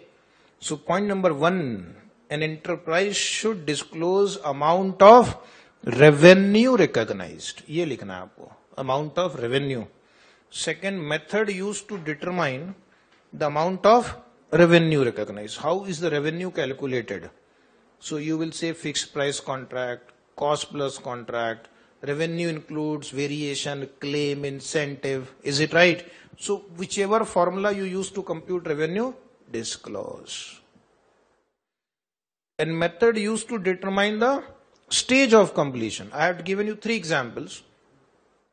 So point number one, an enterprise should disclose amount of revenue recognized. ये लिखना है आपको amount of revenue. Second method used to determine the amount of revenue recognized. How is the revenue calculated? So you will say fixed price contract, cost plus contract, revenue includes variation, claim, incentive. Is it right? So whichever formula you use to compute revenue, disclose. And method used to determine the stage of completion. I have given you three examples.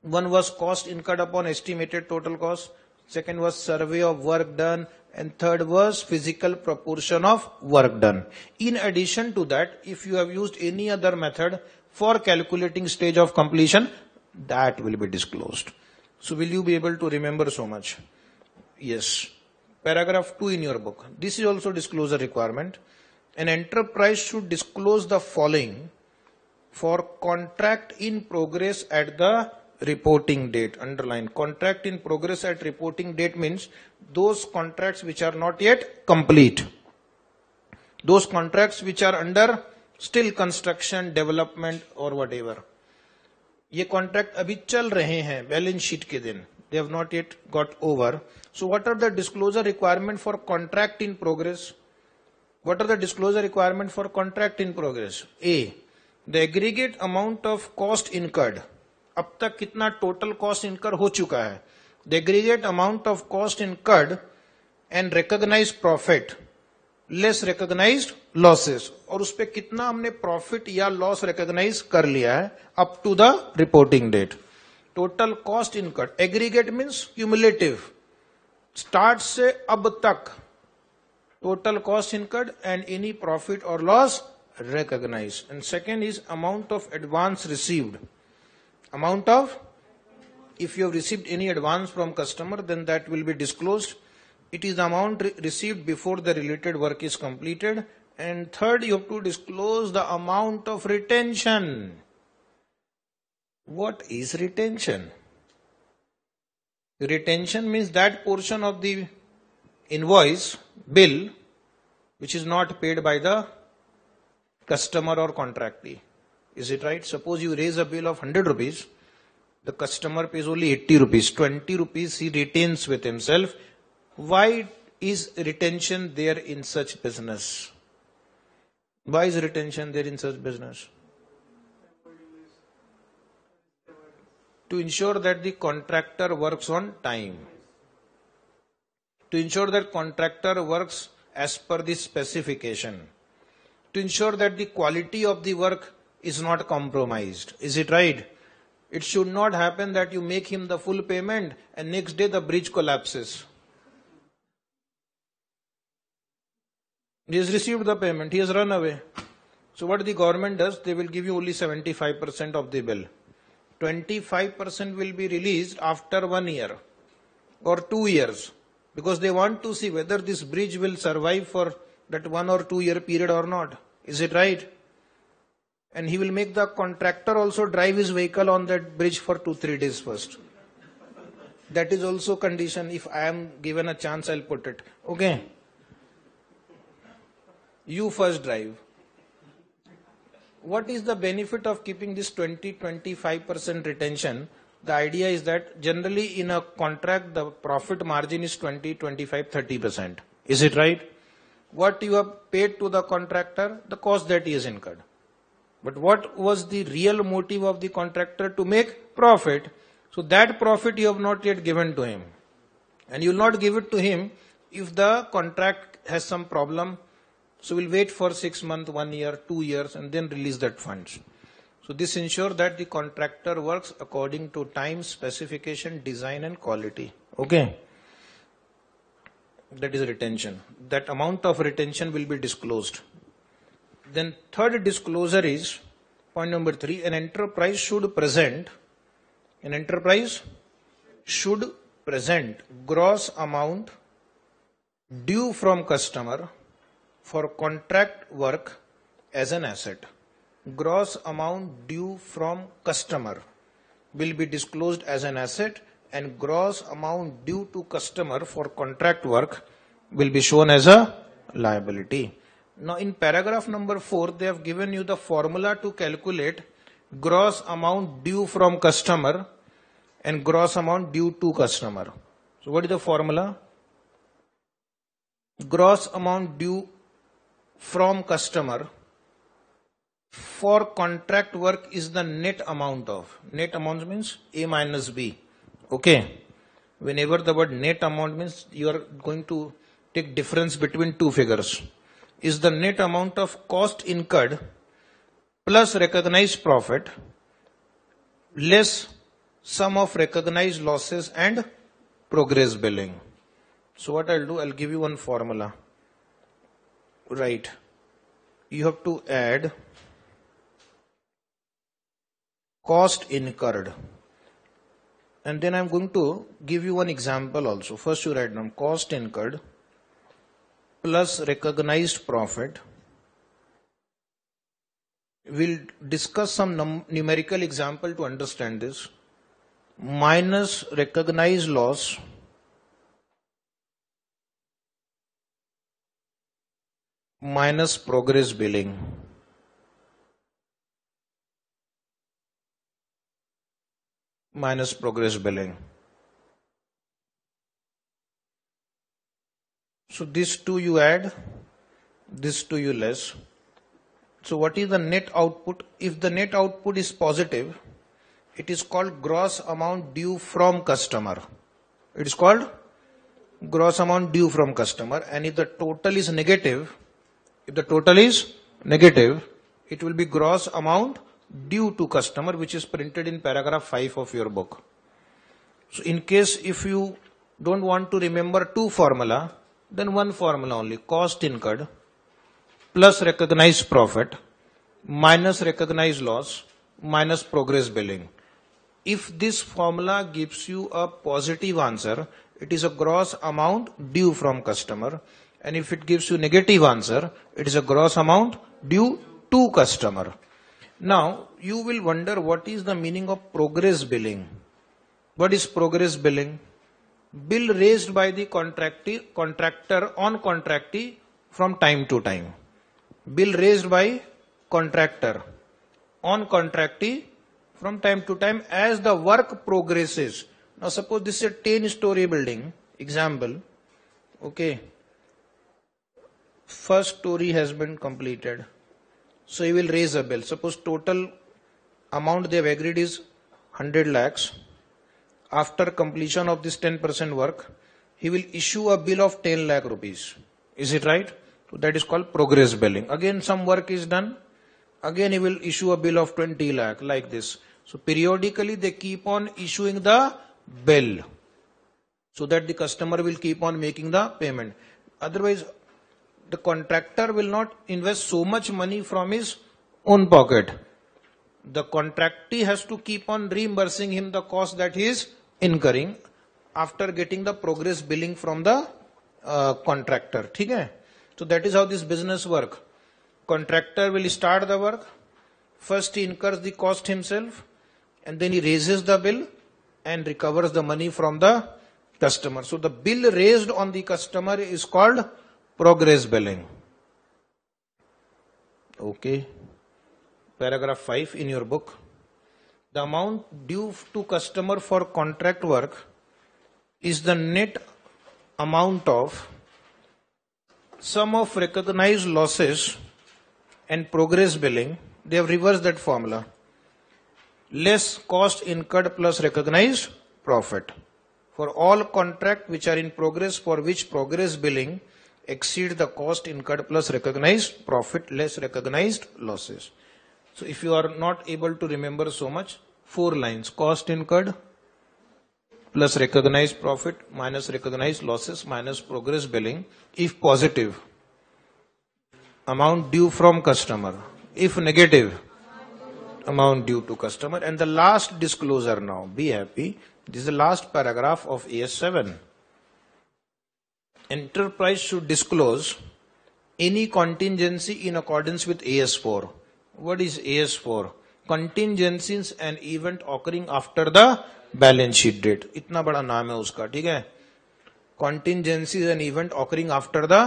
One was cost incurred upon estimated total cost. Second was survey of work done. And third was physical proportion of work done. In addition to that, if you have used any other method for calculating stage of completion, that will be disclosed. So will you be able to remember so much? Yes. Paragraph 2 in your book. This is also disclosure requirement. An enterprise should disclose the following for contract in progress at the reporting date. Underline. Contract in progress at reporting date means those contracts which are not yet complete. Those contracts which are under still construction, development or whatever. ये contract अभी चल रहे हैं balance sheet के दिन they have not yet got over so what are the disclosure requirement for contract in progress what are the disclosure requirement for contract in progress a the aggregate amount of cost incurred अब तक कितना total cost incur हो चुका है the aggregate amount of cost incurred and recognise profit less recognised losses और उस पर कितना हमने प्रॉफिट या लॉस रिकोगनाइज कर लिया है up to the reporting date total cost incurred aggregate means cumulative start से अब तक total cost incurred and any profit और loss recognized. And second is amount of advance received. Amount of, if you have received any advance from customer, then that will be disclosed. It is the amount re- received before the related work is completed. And third, you have to disclose the amount of retention. What is retention? Retention means that portion of the invoice, bill, which is not paid by the customer or contractee. Is it right? Suppose you raise a bill of 100 rupees, the customer pays only 80 rupees, 20 rupees he retains with himself. Why is retention there in such business? Why is retention there in such business? To ensure that the contractor works on time to ensure that contractor works as per the specification, to ensure that the quality of the work is not compromised. Is it right? It should not happen that you make him the full payment and next day the bridge collapses. He has received the payment, he has run away. So what the government does, they will give you only 75% of the bill. 25% will be released after one year or two years because they want to see whether this bridge will survive for that one or two year period or not. Is it right? And he will make the contractor also drive his vehicle on that bridge for two, three days first. That is also condition. If I am given a chance, I'll put it. Okay. You first drive. What is the benefit of keeping this 20 25% retention? The idea is that generally in a contract, the profit margin is 20, 25, 30%. Is it right? What you have paid to the contractor, the cost that he has incurred. But what was the real motive of the contractor to make profit? So that profit you have not yet given to him. And you will not give it to him if the contract has some problem. So we'll wait for six months, one year, two years, and then release that funds. So this ensure that the contractor works according to time, specification, design, and quality. Okay. That is retention. That amount of retention will be disclosed. Then third disclosure is point number three. An enterprise should present. An enterprise should present gross amount due from customer for contract work as an asset. Gross amount due from customer will be disclosed as an asset and gross amount due to customer for contract work will be shown as a liability. Now in paragraph number 4 they have given you the formula to calculate gross amount due from customer and gross amount due to customer. So what is the formula? Gross amount due from customer for contract work is the net amount of net amount means a minus b okay whenever the word net amount means you are going to take difference between two figures is the net amount of cost incurred plus recognized profit less sum of recognized losses and progress billing so what i'll do i'll give you one formula right you have to add cost incurred. And then I'm going to give you one example also. First you write down cost incurred plus recognized profit. We'll discuss some num- numerical example to understand this. Minus recognized loss minus progress billing. minus progress billing. So this two you add, this two you less. So what is the net output? If the net output is positive, it is called gross amount due from customer. It is called gross amount due from customer and if the total is negative, If the total is negative, it will be gross amount due to customer, which is printed in paragraph 5 of your book. So in case if you don't want to remember two formula, then one formula only, cost incurred plus recognized profit minus recognized loss minus progress billing. If this formula gives you a positive answer, it is a gross amount due from customer. And if it gives you negative answer, it is a gross amount due to customer. Now, you will wonder what is the meaning of progress billing. What is progress billing? Bill raised by the contracti- contractor on contractee from time to time. Bill raised by contractor on contractee from time to time as the work progresses. Now suppose this is a 10 story building, example, okay. First story has been completed. So he will raise a bill. Suppose total amount they have agreed is 100 lakhs. After completion of this 10% work, he will issue a bill of 10 lakh rupees. Is it right? So that is called progress billing. Again, some work is done. Again, he will issue a bill of 20 lakh like this. So periodically they keep on issuing the bill so that the customer will keep on making the payment. Otherwise, the contractor will not invest so much money from his own pocket. The contractee has to keep on reimbursing him the cost that he is incurring after getting the progress billing from the uh, contractor. ठीक है? So that is how this business work. Contractor will start the work. First he incurs the cost himself and then he raises the bill and recovers the money from the customer. So the bill raised on the customer is called progress billing. Okay. Paragraph 5 in your book. The amount due to customer for contract work is the net amount of sum of recognized losses and progress billing. They have reversed that formula. Less cost incurred plus recognized profit. For all contract which are in progress for which progress billing exceed the cost incurred plus recognized profit less recognized losses. So if you are not able to remember so much, four lines, cost incurred plus recognized profit minus recognized losses minus progress billing, if positive, amount due from customer, if negative, amount due to customer. And the last disclosure now, be happy, this is the last paragraph of AS7. Enterprise should disclose any contingency in accordance with AS4. What is AS for? Contingencies and event occurring after the balance sheet date इतना बड़ा नाम है उसका, ठीक है? Contingencies and event occurring after the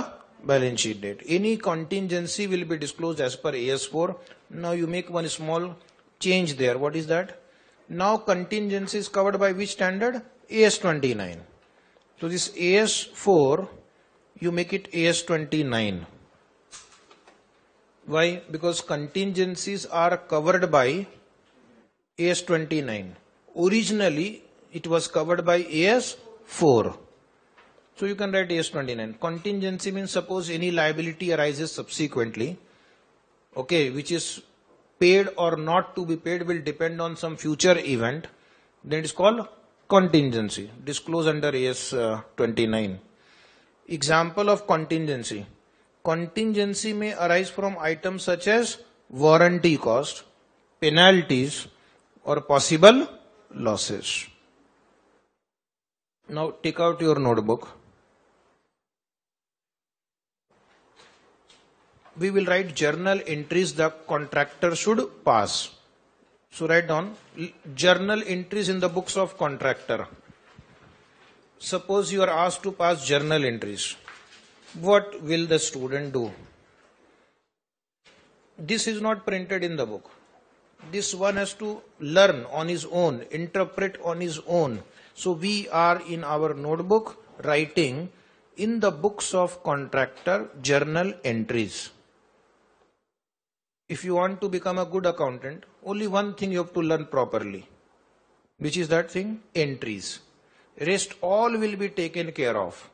balance sheet date any contingency will be disclose as per A S four now you make one small change there what is that now contingency is covered by which standard A S twenty nine तो this A S four you make it A S twenty nine Why? Because contingencies are covered by AS29. Originally, it was covered by AS4. So you can write AS29. Contingency means suppose any liability arises subsequently, okay, which is paid or not to be paid will depend on some future event. Then it is called contingency, disclosed under AS29. Example of contingency. Contingency may arise from items such as warranty cost, penalties, or possible losses. Now take out your notebook. We will write journal entries the contractor should pass. So write down journal entries in the books of contractor. Suppose you are asked to pass journal entries. What will the student do? This is not printed in the book. This one has to learn on his own, interpret on his own. So we are in our notebook writing in the books of contractor journal entries. If you want to become a good accountant, only one thing you have to learn properly. Which is that thing? Entries. Rest all will be taken care of.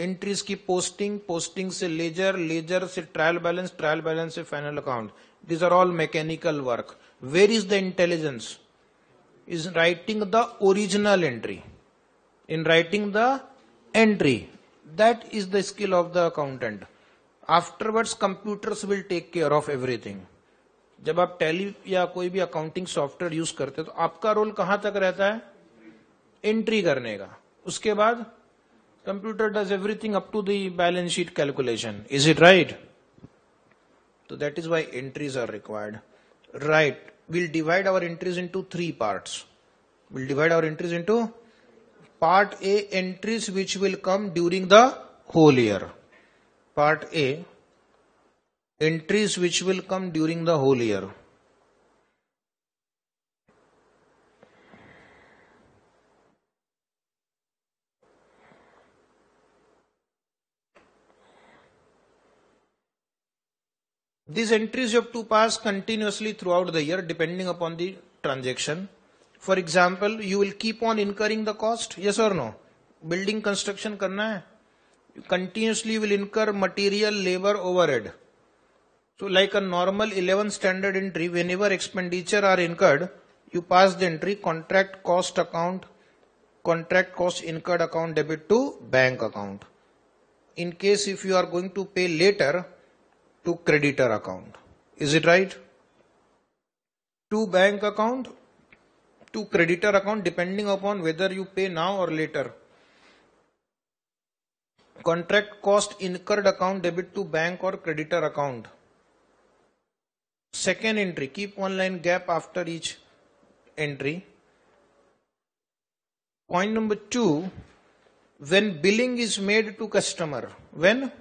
Entries की posting posting से ledger ledger से trial balance trial balance से final account this are all mechanical work where is the intelligence is writing the original entry in writing the entry that is the skill of the accountant afterwards computers will take care of everything जब आप tele या कोई भी accounting software use करते हैं तो आपका role कहाँ तक रहता है? एंट्री करने का। उसके बाद Computer does everything up to the balance sheet calculation. Is it right? So that is why entries are required. Right. We'll divide our entries into three parts. We'll divide our entries into part A entries which will come during the whole year. Part A entries which will come during the whole year. These entries you have to pass continuously throughout the year depending upon the transaction. For example, you will keep on incurring the cost, yes or no? Building construction karna hai. You continuously will incur material, labor, overhead. So like a normal 11 standard entry, whenever expenditure are incurred, you pass the entry contract cost account, contract cost incurred account debit to bank account. In case if you are going to pay later, to creditor account. Is it right? To bank account, to creditor account depending upon whether you pay now or later. Contract cost incurred account debit to bank or creditor account. Second entry, keep one line gap after each entry. Point number two, when billing is made to customer, when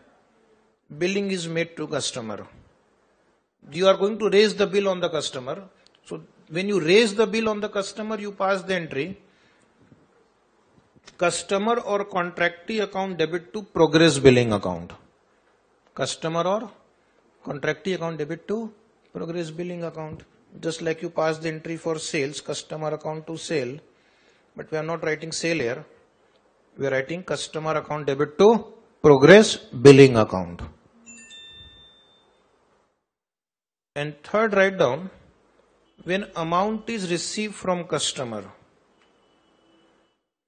billing is made to customer. You are going to raise the bill on the customer. So when you raise the bill on the customer, you pass the entry. Customer or contractee account debit to progress billing account. Customer or contractee account debit to progress billing account. Just like you pass the entry for sales, customer account to sale. But we are not writing sale here. We are writing customer account debit to progress billing account. And third, write down when amount is received from customer.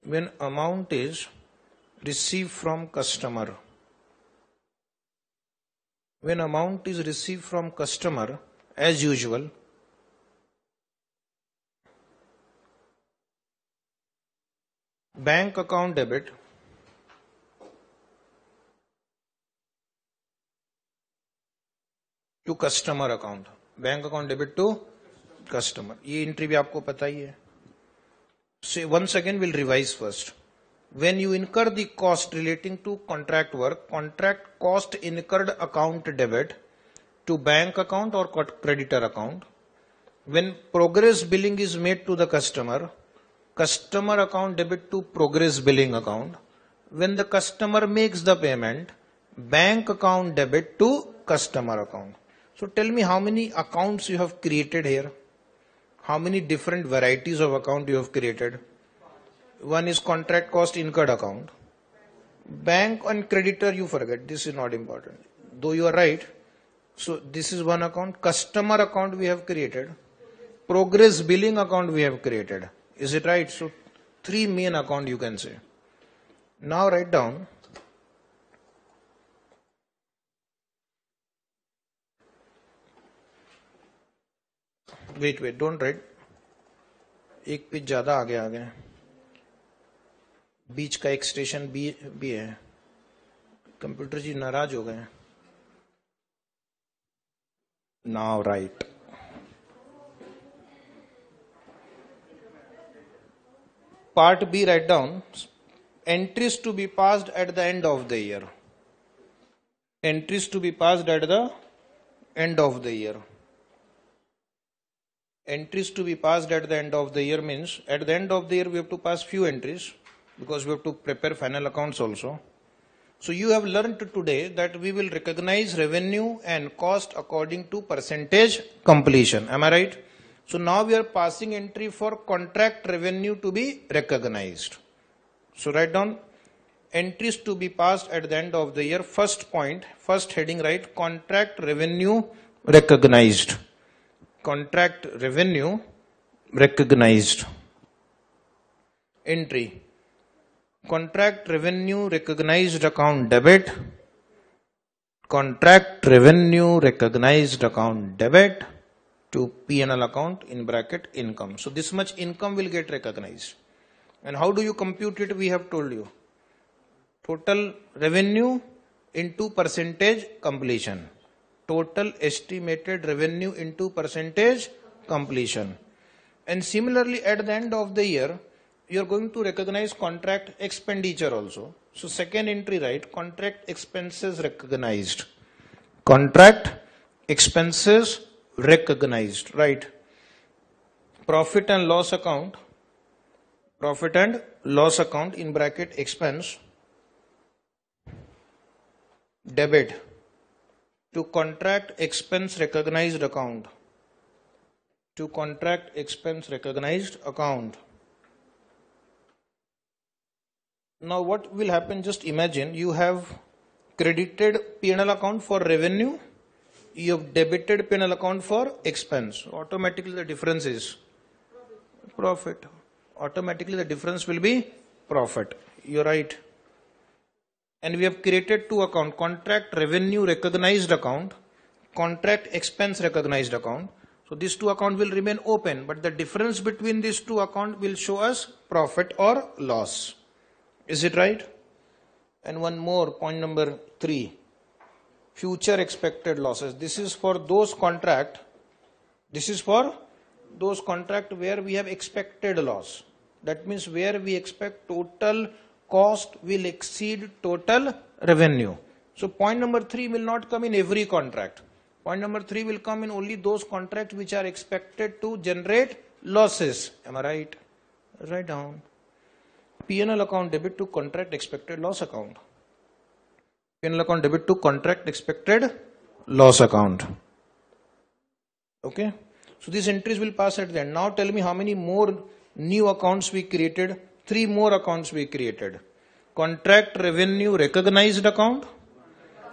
When amount is received from customer. When amount is received from customer, as usual, bank account debit to customer account bank account debit to customer ये entry भी आपको पता ही है। One second will revise first when you incur the cost relating to contract work contract cost incurred account debit to bank account और creditor account when progress billing is made to the customer customer account debit to progress billing account when the customer makes the payment bank account debit to customer account so tell me how many accounts you have created here? How many different varieties of account you have created? One is contract cost incurred account. Bank and creditor you forget. This is not important. Though you are right. So this is one account. Customer account we have created. Progress billing account we have created. Is it right? So three main account you can say. Now write down wait wait don't write एक pitch ज़्यादा आगे आ गए बीच का एक station B, भी है। Computer जी नाराज़ हो गए। Now write part B write down entries to be pass at the end of the year entries to be pass at the end of the year entries to be passed at the end of the year means at the end of the year we have to pass few entries because we have to prepare final accounts also. So you have learned today that we will recognize revenue and cost according to percentage completion. Am I right? So now we are passing entry for contract revenue to be recognized. So write down entries to be passed at the end of the year. First point, first heading, right? Contract revenue recognized. Contract revenue recognized. Entry. Contract revenue recognized account debit. Contract revenue recognized account debit to P&L account in bracket income. So this much income will get recognized. And how do you compute it? We have told you. Total revenue into percentage completion. Total estimated revenue into percentage completion. And similarly, at the end of the year, you are going to recognize contract expenditure also. So second entry, right? Contract expenses recognized. Contract expenses recognized, right? Profit and loss account. Profit and loss account in bracket expense. Debit to contract expense recognized account. To contract expense recognized account. Now what will happen? Just imagine you have credited P&L account for revenue, you have debited P&L account for expense. Automatically the difference is profit. Automatically the difference will be profit. You're right. And we have created two account, contract revenue recognized account, contract expense recognized account. So these two account will remain open, but the difference between these two account will show us profit or loss. Is it right? And one more, point number three. Future expected losses. This is for those contract. This is for those contract where we have expected loss. That means where we expect total cost will exceed total revenue. So point number three will not come in every contract. Point number three will come in only those contracts which are expected to generate losses. Am I right? Write down. P&L account debit to contract expected loss account. P&L account debit to contract expected loss account. Okay. So these entries will pass at the end. Now tell me how many more new accounts we created. Three more accounts we created. Contract revenue recognized account,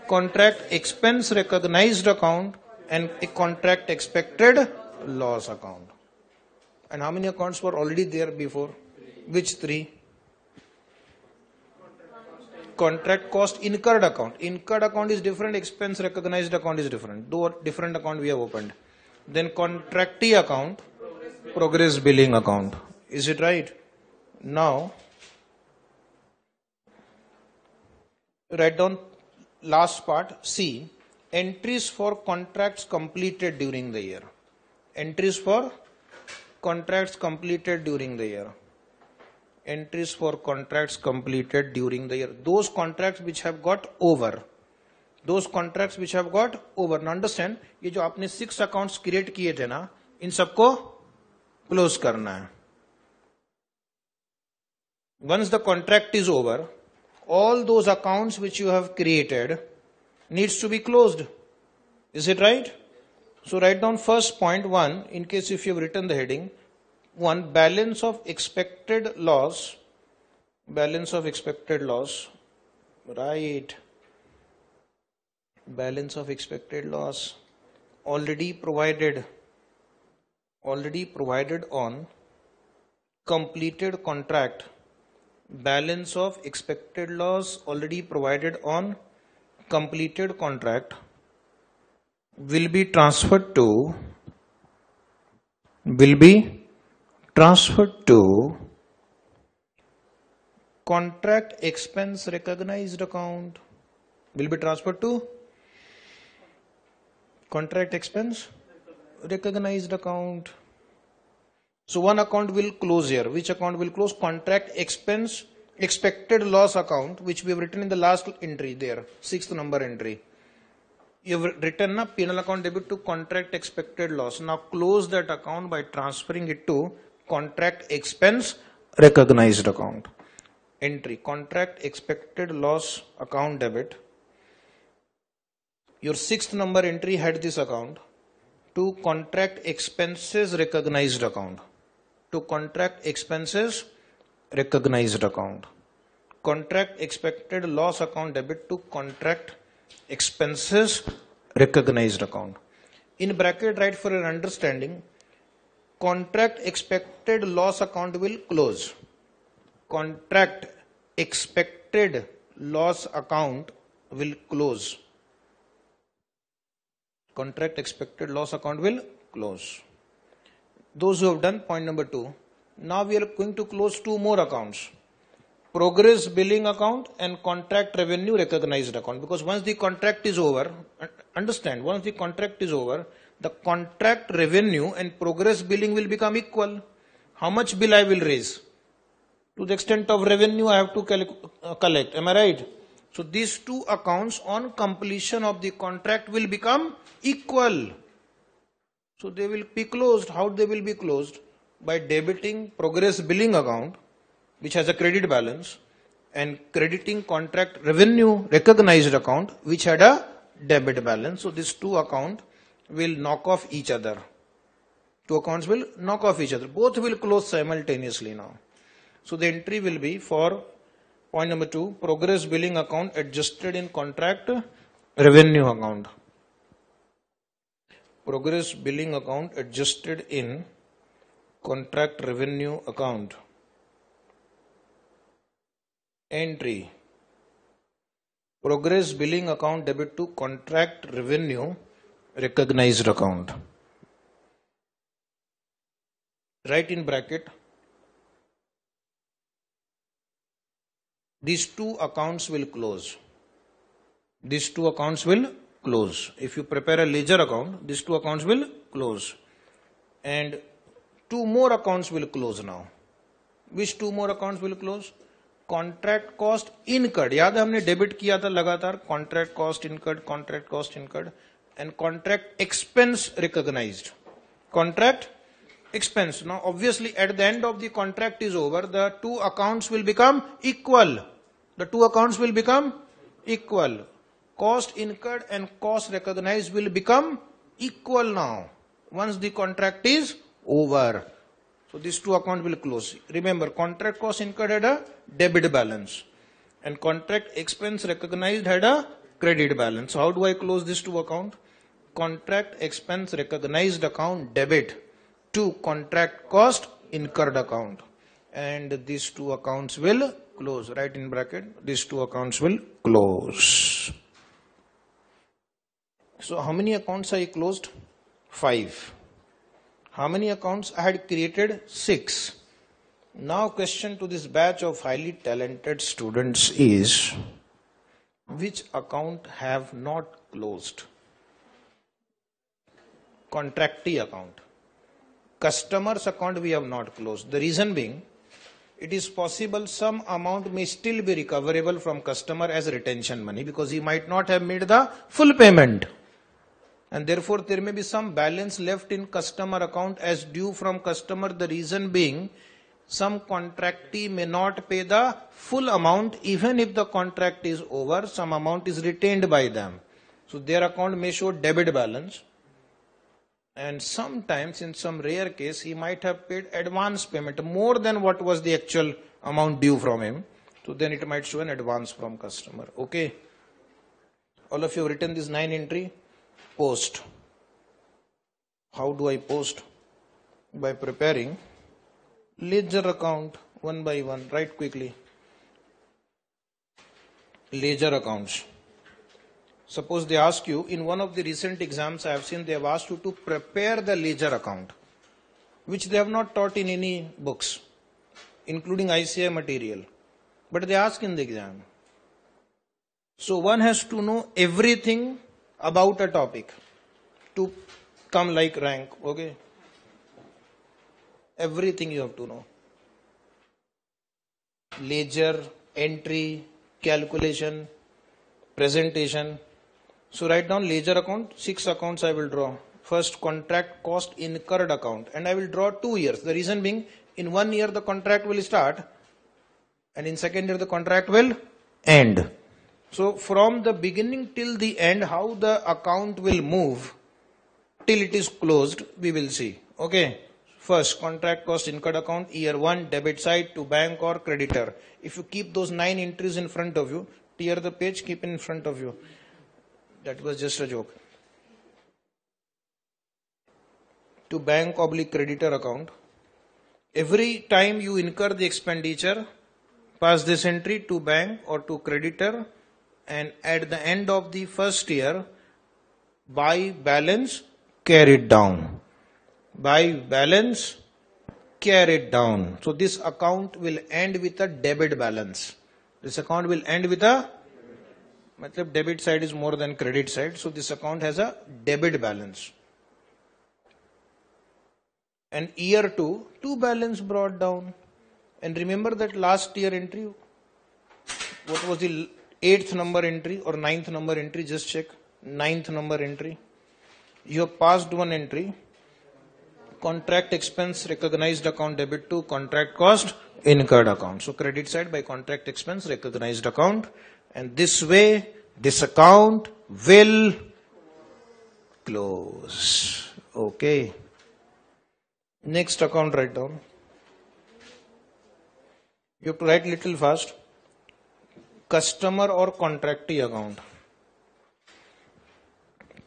contract expense recognized account, and a contract expected loss account. And how many accounts were already there before? Which three? contract cost incurred account. Incurred account is different, expense recognized account is different. Two different account we have opened. Then contractee account, progress billing account. Is it right? Now, write down last part C. Entries for contracts completed during the year. Entries for contracts completed during the year entries for contracts completed during the year. Those contracts which have got over. Those contracts which have got over. Now understand, ये जो आपने six accounts create किए थे ना इन सबको close करना है Once the contract is over, all those accounts which you have created needs to be closed. Is it right? So write down first point one in case if you have written the heading. One balance of expected loss. Balance of expected loss. Right. Balance of expected loss. Already provided. Already provided on completed contract balance of expected loss already provided on completed contract will be transferred to will be transferred to contract expense recognized account. Will be transferred to contract expense recognized account so one account will close here which account will close contract expense expected loss account which we have written in the last entry there sixth number entry you have written a P&L account debit to contract expected loss now close that account by transferring it to contract expense recognized account. Entry contract expected loss account debit. Your sixth number entry had this account to contract expenses recognized account. To contract expenses recognized account. contract expected loss account debit to contract expenses recognized account. In bracket, write for your understanding, contract expected loss account will close. Contract expected loss account will close. Contract expected loss account will close. Those who have done point number two, now we are going to close two more accounts. Progress billing account and contract revenue recognized account. Because once the contract is over understand once the contract is over the contract revenue and progress billing will become equal. How much bill i will raise? To the extent of revenue i have to uh, collect. Am i right? So these two accounts on completion of the contract will become equal so they will be closed how they will be closed by debiting progress billing account which has a credit balance and crediting contract revenue recognized account which had a debit balance. So these two account will knock off each other. Two accounts will knock off each other. Both will close simultaneously now. So the entry will be for point number two, progress billing account adjusted in contract revenue account. Progress billing account adjusted in contract revenue account. Entry. Progress billing account debit to contract revenue recognized account. Write in bracket. These two accounts will close. These two accounts will close if you prepare a ledger account these two accounts will close and two more accounts will close now which two more accounts will close contract cost incurred याद है हमने debit किया था लगातार contract cost incurred contract cost incurred and contract expense recognised contract expense now obviously at the end of the contract is over the two accounts will become equal the two accounts will become equal cost incurred and cost recognized will become equal now once the contract is over so these two accounts will close. Remember, contract cost incurred had a debit balance and contract expense recognized had a credit balance. So how do I close these two accounts? Contract expense recognized account debit to contract cost incurred account. And these two accounts will close. Right in bracket, these two accounts will close. So how many accounts I closed? Five. How many accounts I had created? Six. Now question to this batch of highly talented students is, which account have not closed? Contractee account. Customers account we have not closed. The reason being, it is possible some amount may still be recoverable from customer as retention money because he might not have made the full payment and therefore there may be some balance left in customer account as due from customer. The reason being some contractee may not pay the full amount even if the contract is over some amount is retained by them. So their account may show debit balance. And sometimes in some rare case he might have paid advance payment more than what was the actual amount due from him. So then it might show an advance from customer. Okay? All of you have written this nine entry post. How do I post? By preparing ledger account one by one, write quickly. Ledger accounts. Suppose they ask you, in one of the recent exams I have seen they have asked you to prepare the ledger account, which they have not taught in any books, including ICAI material. But they ask in the exam. So one has to know everything about a topic to come like rank okay? Everything you have to know. Ledger entry calculation presentation. So write down ledger account six accounts i will draw. First contract cost incurred account. And i will draw two years. The reason being in one year the contract will start and in second year the contract will end so from the beginning till the end, how the account will move till it is closed, we will see. Okay. First, contract cost incurred account, year one, debit side to bank or creditor. If you keep those nine entries in front of you, tear the page, keep in front of you. That was just a joke. To bank oblique creditor account. Every time you incur the expenditure, pass this entry to bank or to creditor and at the end of the first year, by balance, carried down. By balance, carried down. So this account will end with a debit balance. This account will end with a matlab debit side is more than credit side. So this account has a debit balance. And year two, to balance brought down. And remember that last year entry, what was the eighth number entry or ninth number entry? Just check. Ninth number entry. You have passed one entry. Contract expense recognized account debit to contract cost incurred account. So credit side by contract expense recognized account. And this way, this account will close. Okay. Next account write down. You have to write little fast. Customer or contractee account.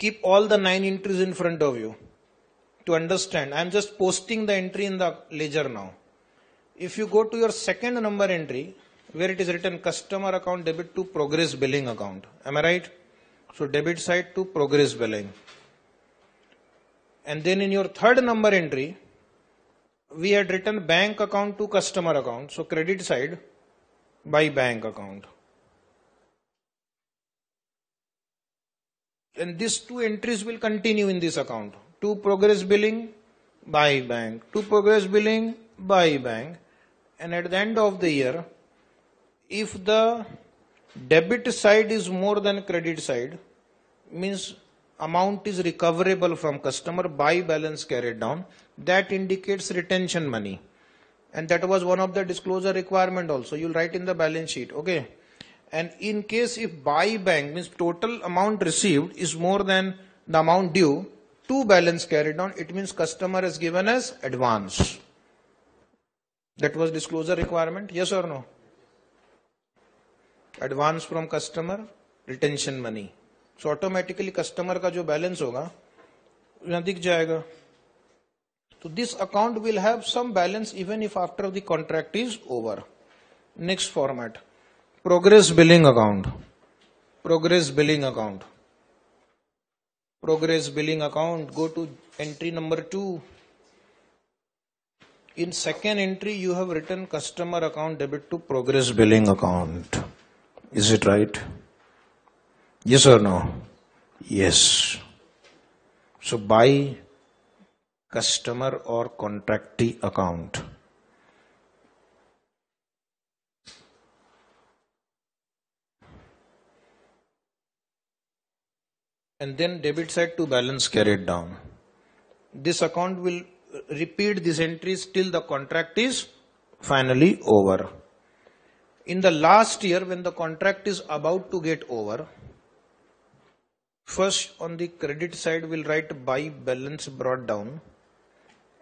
Keep all the nine entries in front of you to understand. I am just posting the entry in the ledger now. If you go to your second number entry, where it is written customer account debit to progress billing account. Am I right? So debit side to progress billing. And then in your third number entry, we had written bank account to customer account. So credit side by bank account. And these two entries will continue in this account. To progress billing by bank. To progress billing by bank. And at the end of the year, if the debit side is more than credit side, means amount is recoverable from customer by balance carried down, that indicates retention money. And that was one of the disclosure requirement also. You'll write in the balance sheet, okay? and in case if by bank means total amount received is more than the amount due, to balance carried on, it means customer has given as advance. That was disclosure requirement, yes or no? Advance from customer, retention money. So automatically customer का जो balance होगा यहाँ दिख So this account will have some balance even if after the contract is over. Next format. Progress billing account. Progress billing account. Progress billing account. Go to entry number two. In second entry, you have written customer account debit to progress billing account. Is it right? Yes or no? Yes. So by customer or contractee account. And then debit side to balance carried down. This account will repeat these entries till the contract is finally over. In the last year, when the contract is about to get over, first on the credit side, we'll write by balance brought down.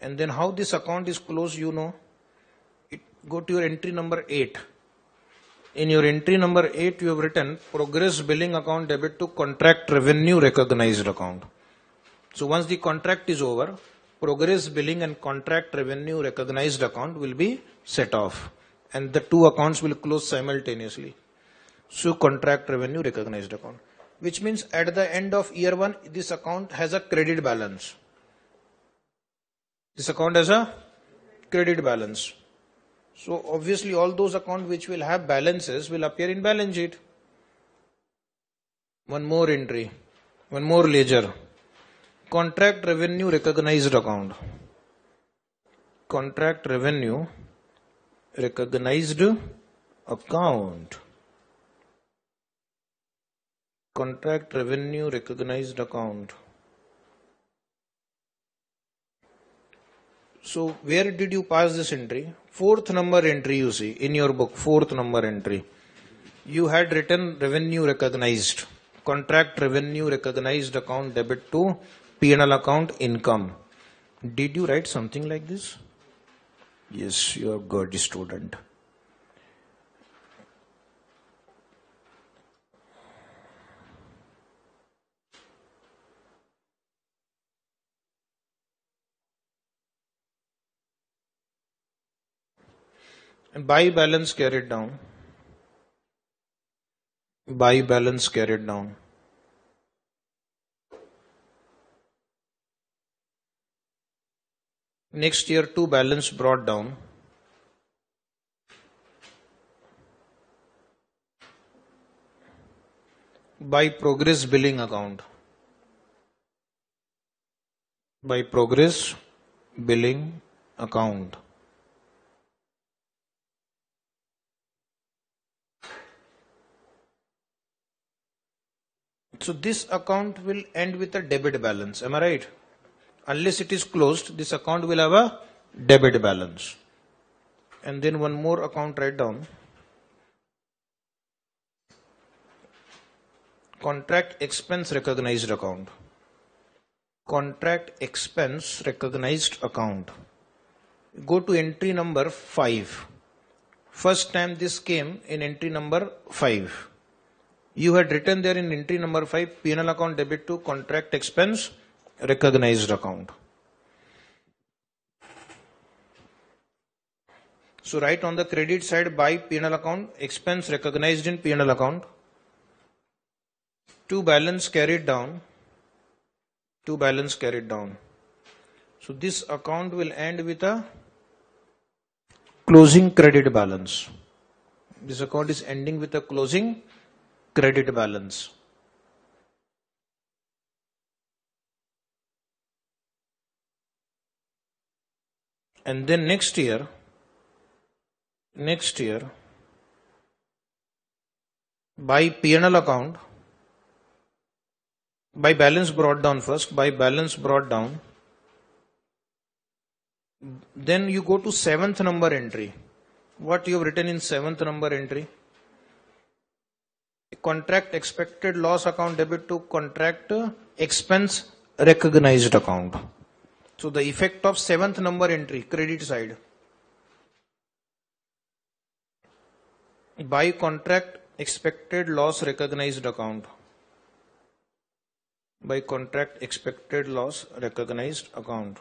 And then how this account is closed, you know. It, go to your entry number 8. In your entry number 8, you have written progress billing account debit to contract revenue recognized account. So once the contract is over, progress billing and contract revenue recognized account will be set off and the two accounts will close simultaneously. So contract revenue recognized account, which means at the end of year one, this account has a credit balance. This account has a credit balance. So obviously all those accounts which will have balances will appear in balance sheet. One more entry, one more ledger. Contract revenue recognized account. Contract revenue recognized account. Contract revenue recognized account. So where did you pass this entry? Fourth number entry you see in your book, fourth number entry. You had written revenue recognized, contract revenue recognized account debit to P&L account income. Did you write something like this? Yes, you are good student. And by balance carried down. By balance carried down. Next year, to balance brought down. By progress billing account. By progress billing account. So this account will end with a debit balance. Am I right? Unless it is closed, this account will have a debit balance. And then one more account write down. Contract expense recognized account. Contract expense recognized account. Go to entry number 5. First time this came in entry number 5 you had written there in entry number 5 P&L account debit to contract expense recognized account. So write on the credit side by P&L account expense recognized in P&L account. To balance carried down. To balance carried down. So this account will end with a closing credit balance. This account is ending with a closing credit balance. And then next year, next year, by P&L account, by balance brought down first, by balance brought down, then you go to seventh number entry. What you have written in seventh number entry? Contract expected loss account debit to contract expense recognized account. So the effect of seventh number entry, credit side. By contract expected loss recognized account. By contract expected loss recognized account.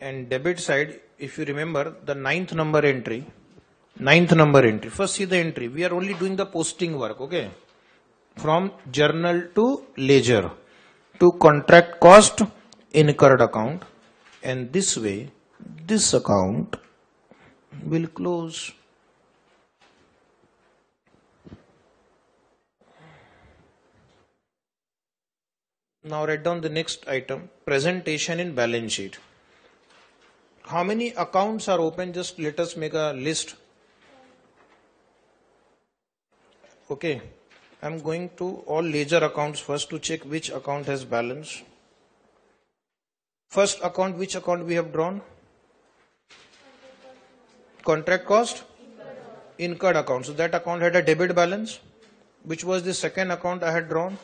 And debit side, if you remember the ninth number entry, ninth number entry. First see the entry. We are only doing the posting work, okay? From journal to ledger to contract cost incurred account and this way this account will close. Now write down the next item presentation in balance sheet how many accounts are open just let us make a list okay i'm going to all ledger accounts first to check which account has balance. First account which account we have drawn? Contract cost? Incurred account. So that account had a debit balance which was the second account i had drawn.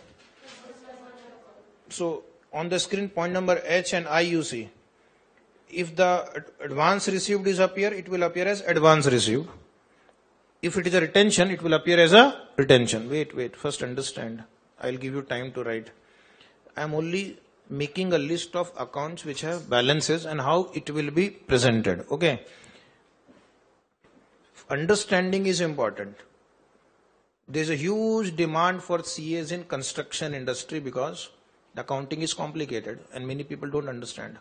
So on the screen point number h and i you see. If the advance received is appear, it will appear as advance received. If it is a retention, it will appear as a retention. Wait, wait, first understand. I'll give you time to write. I'm only making a list of accounts which have balances and how it will be presented. Okay. Understanding is important. There's a huge demand for CAs in construction industry because the accounting is complicated and many people don't understand.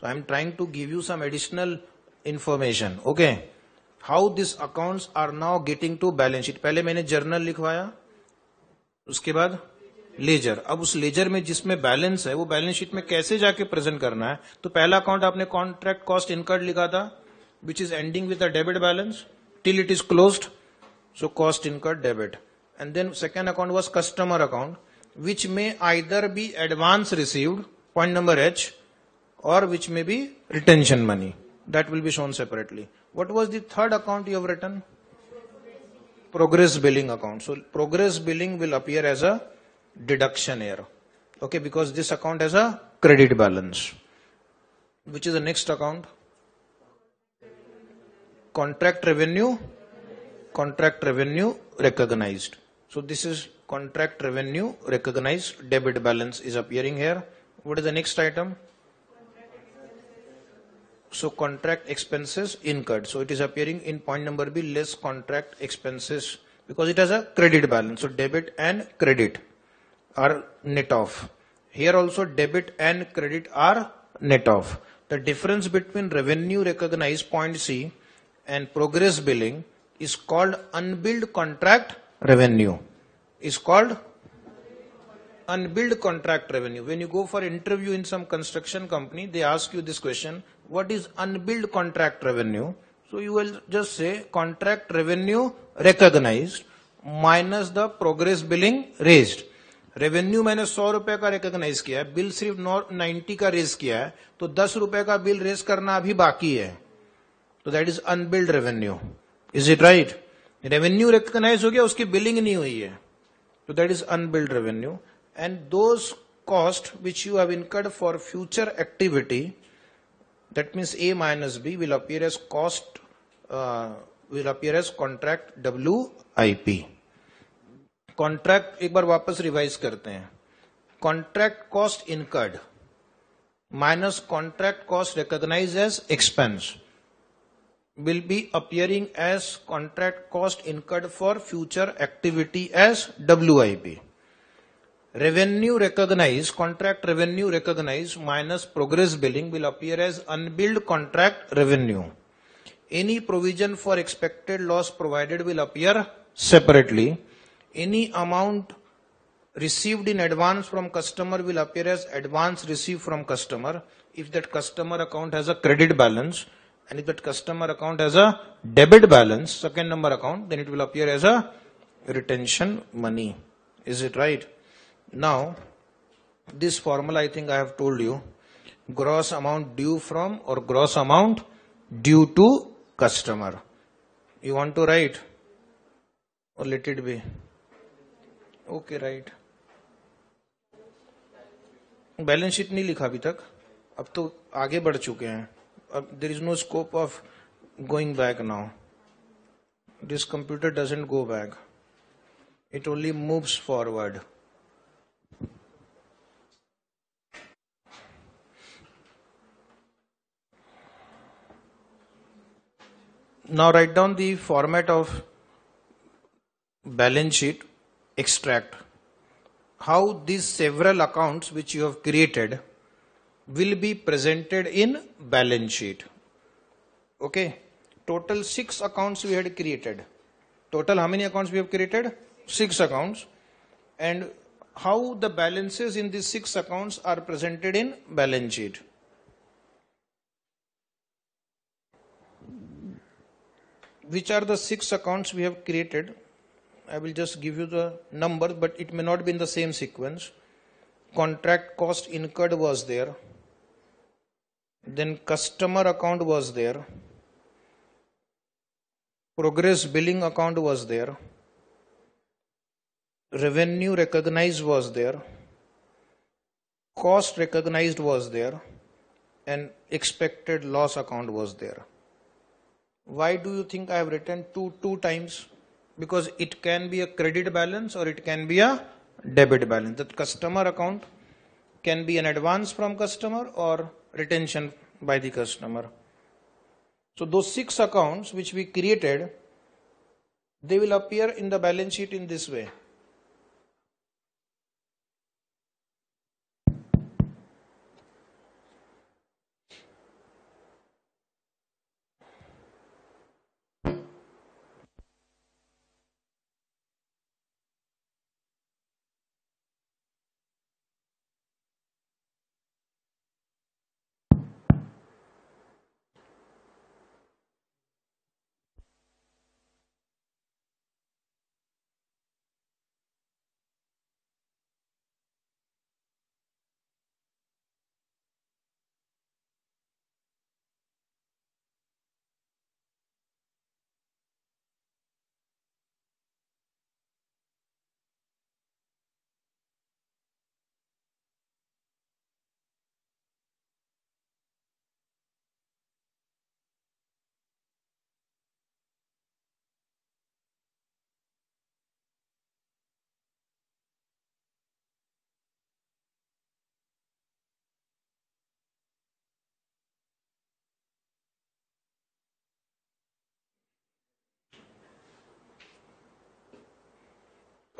So I'm trying to give you some additional information. Okay. How this account are now getting to balance sheet पहले मैंने journal लिखवाया, उसके बाद laser अब उस laser में जिसमें balance है, वो बैलेंस शीट में कैसे जाके प्रेजेंट करना है? तो पहला अकाउंट आपने कॉन्ट्रैक्ट कॉस्ट इनकर्ड लिखा था which is ending with debit balance till it is closed so cost incurred debit and then second account was customer account which में either B advance received point number H और which में B retention money that will be shown separately What was the third account you have written? Progress billing account. So progress billing will appear as a deduction here. Okay, because this account has a credit balance. Which is the next account? Contract revenue, contract revenue recognized. So this is contract revenue recognized, debit balance is appearing here. What is the next item? So contract expenses incurred. So it is appearing in point number B less contract expenses because it has a credit balance. So debit and credit are net off. Here also debit and credit are net off. The difference between revenue recognized point C and progress billing is called unbilled contract revenue. Is called unbilled contract revenue. When you go for interview in some construction company, they ask you this question, what is unbilled contract revenue? So you will just say contract revenue recognized minus the progress billing raised. Revenue मैंने सौ रुपए का recognise किया है, bill सिर्फ़ नौ, ninety का raise किया है तो दस रुपए का बिल रेज करना अभी बाकी है। तो that is unbilled revenue is it right revenue recognise हो गया, उसकी बिलिंग नहीं हुई है। तो that is unbilled revenue and those which you have incurred for future activity that means a minus b will appear as cost uh, will appear as contract wip contract एक बार वापस रिवाइज करते हैं contract cost incurred minus contract cost recognise as expense will be appearing as contract cost incurred for future activity as WIP. Revenue recognized, contract revenue recognized minus progress billing will appear as unbilled contract revenue. Any provision for expected loss provided will appear separately. Any amount received in advance from customer will appear as advance received from customer if that customer account has a credit balance and if that customer account has a debit balance, second number account, then it will appear as a retention money. Is it right? Now, this formula I think I have told you, gross amount due from or gross amount due to customer. You want to write or let it be? Okay, right. Balance sheet नहीं लिखा अभी तक अब तो आगे बढ़ चुके हैं अब there is no scope of going back now this computer doesn't go back it only moves forward Now write down the format of balance sheet extract. How these several accounts which you have created will be presented in balance sheet. Okay. Total six accounts we had created. Total how many accounts we have created? Six accounts. And how the balances in these six accounts are presented in balance sheet. Which are the six accounts we have created. I will just give you the number, but it may not be in the same sequence. Contract cost incurred was there. Then customer account was there. Progress billing account was there. Revenue recognized was there. Cost recognized was there. And expected loss account was there why do you think I have written two two times? Because it can be a credit balance or it can be a debit balance. That customer account can be an advance from customer or retention by the customer. So those six accounts which we created, they will appear in the balance sheet in this way.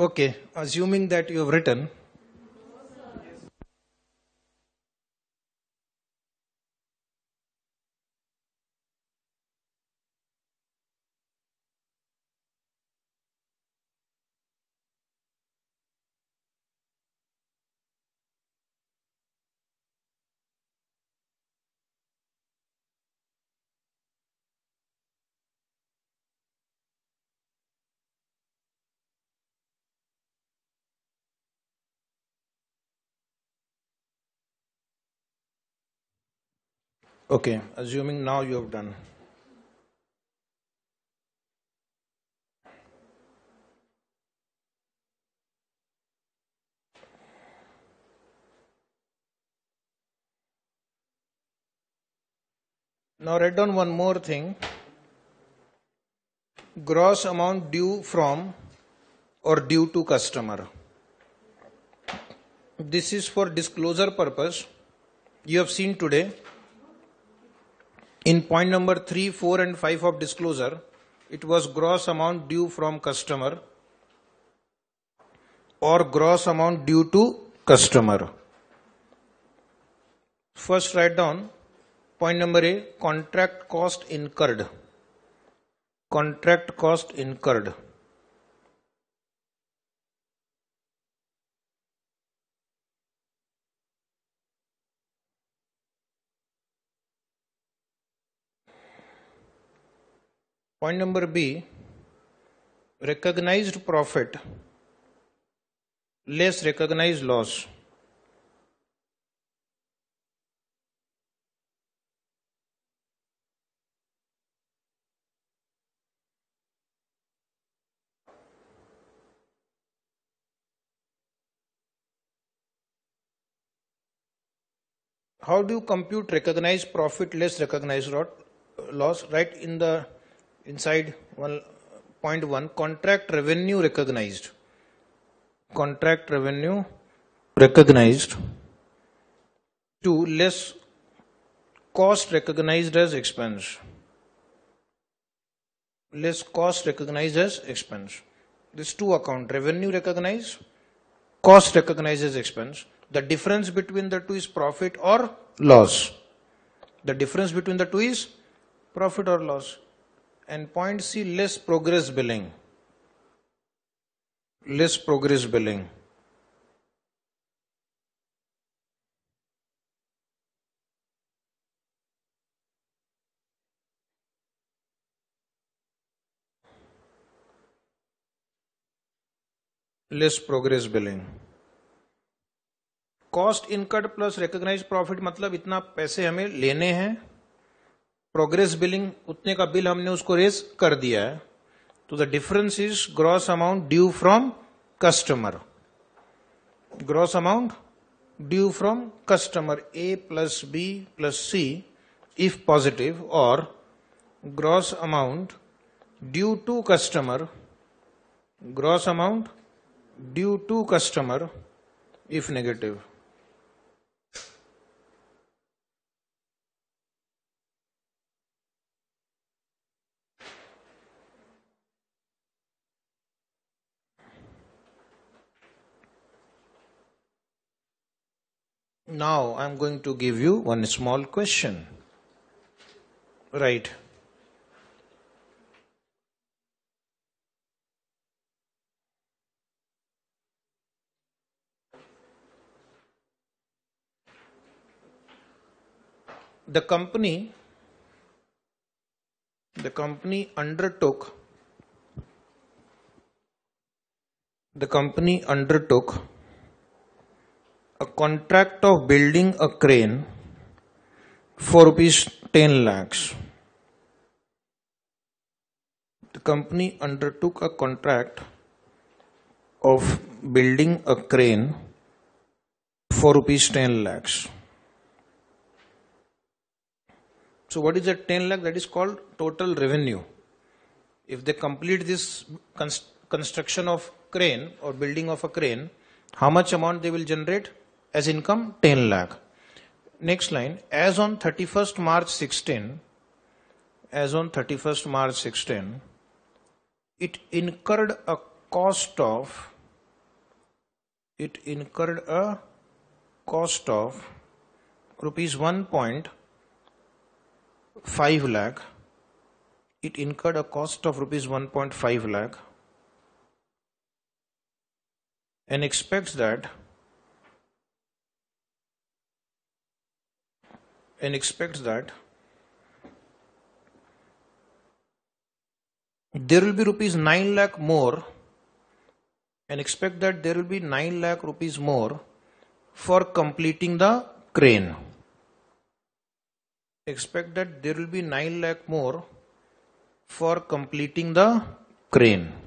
Okay, assuming that you have written, okay, assuming now you have done. Now write down one more thing. Gross amount due from or due to customer. This is for disclosure purpose. You have seen today in point number 3, 4 and 5 of disclosure, it was gross amount due from customer or gross amount due to customer. First write down point number A, contract cost incurred. Contract cost incurred. Point number B, recognized profit less recognized loss. How do you compute recognized profit less recognized loss? Right in the inside one point one contract revenue recognized. Contract revenue recognized to less cost recognized as expense. Less cost recognized as expense. This two account revenue recognized, cost recognized as expense. The difference between the two is profit or loss. The difference between the two is profit or loss. And point C less progress billing. Less progress billing. Less progress billing. Cost incurred plus recognise profit मतलब इतना पैसे हमें लेने हैं progress billing उतने का bill हमने उसको रेज कर दिया है तो the difference is gross amount due from customer gross amount due from customer A plus B plus C if positive और gross amount due to customer gross amount due to customer if negative. Now I am going to give you one small question. Right. the company the company undertook the company undertook a contract of building a crane for rupees 10 lakhs the company undertook a contract of building a crane for rupees 10 lakhs So what is that 10 lakh? That is called total revenue. If they complete this const- construction of crane or building of a crane, how much amount they will generate as income? 10 lakh. Next line, as on 31st March 16, as on 31st March 16, it incurred a cost of it incurred a cost of rupees 1.5 lakh. It incurred a cost of rupees 1.5 lakh and expects that and expects that there will be rupees 9 lakh more and expect that there will be 9 lakh rupees more for completing the crane. Expect that there will be 9 lakh more for completing the crane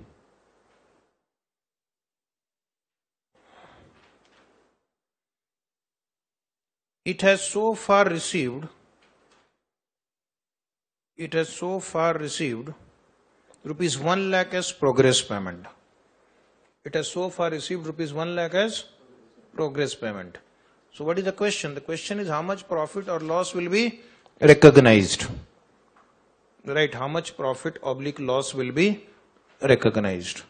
it has so far received it has so far received rupees 1 lakh as progress payment. It has so far received rupees 1 lakh as progress payment. So what is the question? The question is how much profit or loss will be recognized? Right how much profit oblique loss will be recognized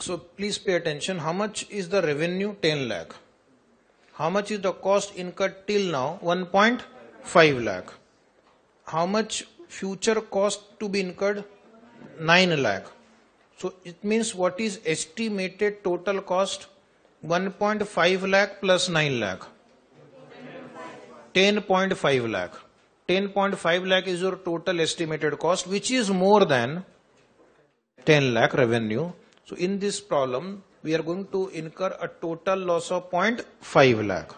So please pay attention. How much is the revenue? 10 lakh. How much is the cost incurred till now? 1.5 lakh. How much future cost to be incurred? 9 lakh. So it means what is estimated total cost? 1.5 lakh plus 9 lakh. 10.5 lakh. 10.5 lakh is your total estimated cost, which is more than 10 lakh revenue. So in this problem, we are going to incur a total loss of 0.5 lakh.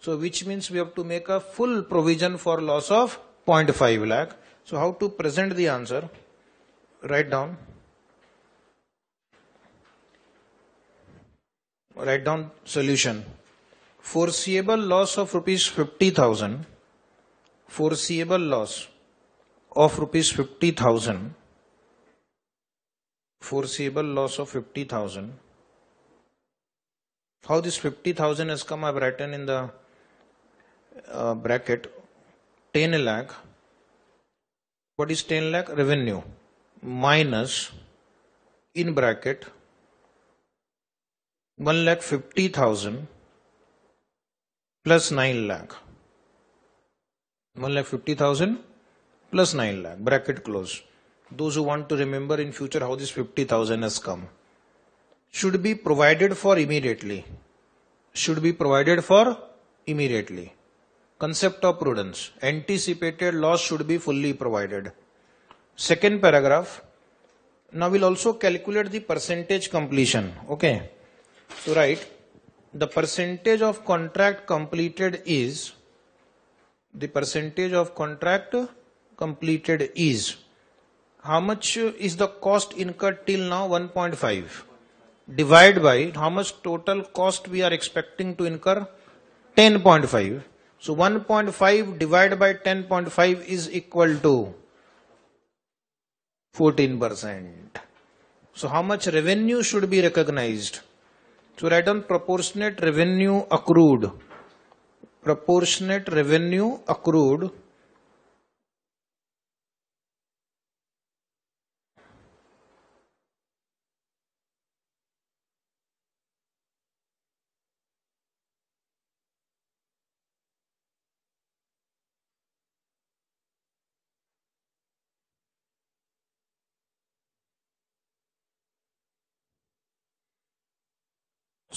So which means we have to make a full provision for loss of 0.5 lakh. So how to present the answer? Write down. Write down solution. Foreseeable loss of rupees 50,000. Foreseeable loss of rupees 50,000 foreseeable loss of 50,000. How this 50,000 has come, I've written in the uh, bracket 10 lakh. What is 10 lakh? Revenue minus in bracket 1 lakh 50,000 plus 9 lakh. 1 lakh 50,000 plus 9 lakh. Bracket close those who want to remember in future how this 50,000 has come, should be provided for immediately. Should be provided for immediately. Concept of prudence. Anticipated loss should be fully provided. Second paragraph. Now we'll also calculate the percentage completion. Okay. So write the percentage of contract completed is the percentage of contract completed is how much is the cost incurred till now? 1.5 divide by how much total cost we are expecting to incur? 10.5 so 1.5 divided by 10.5 is equal to 14% so how much revenue should be recognized? So write down proportionate revenue accrued. Proportionate revenue accrued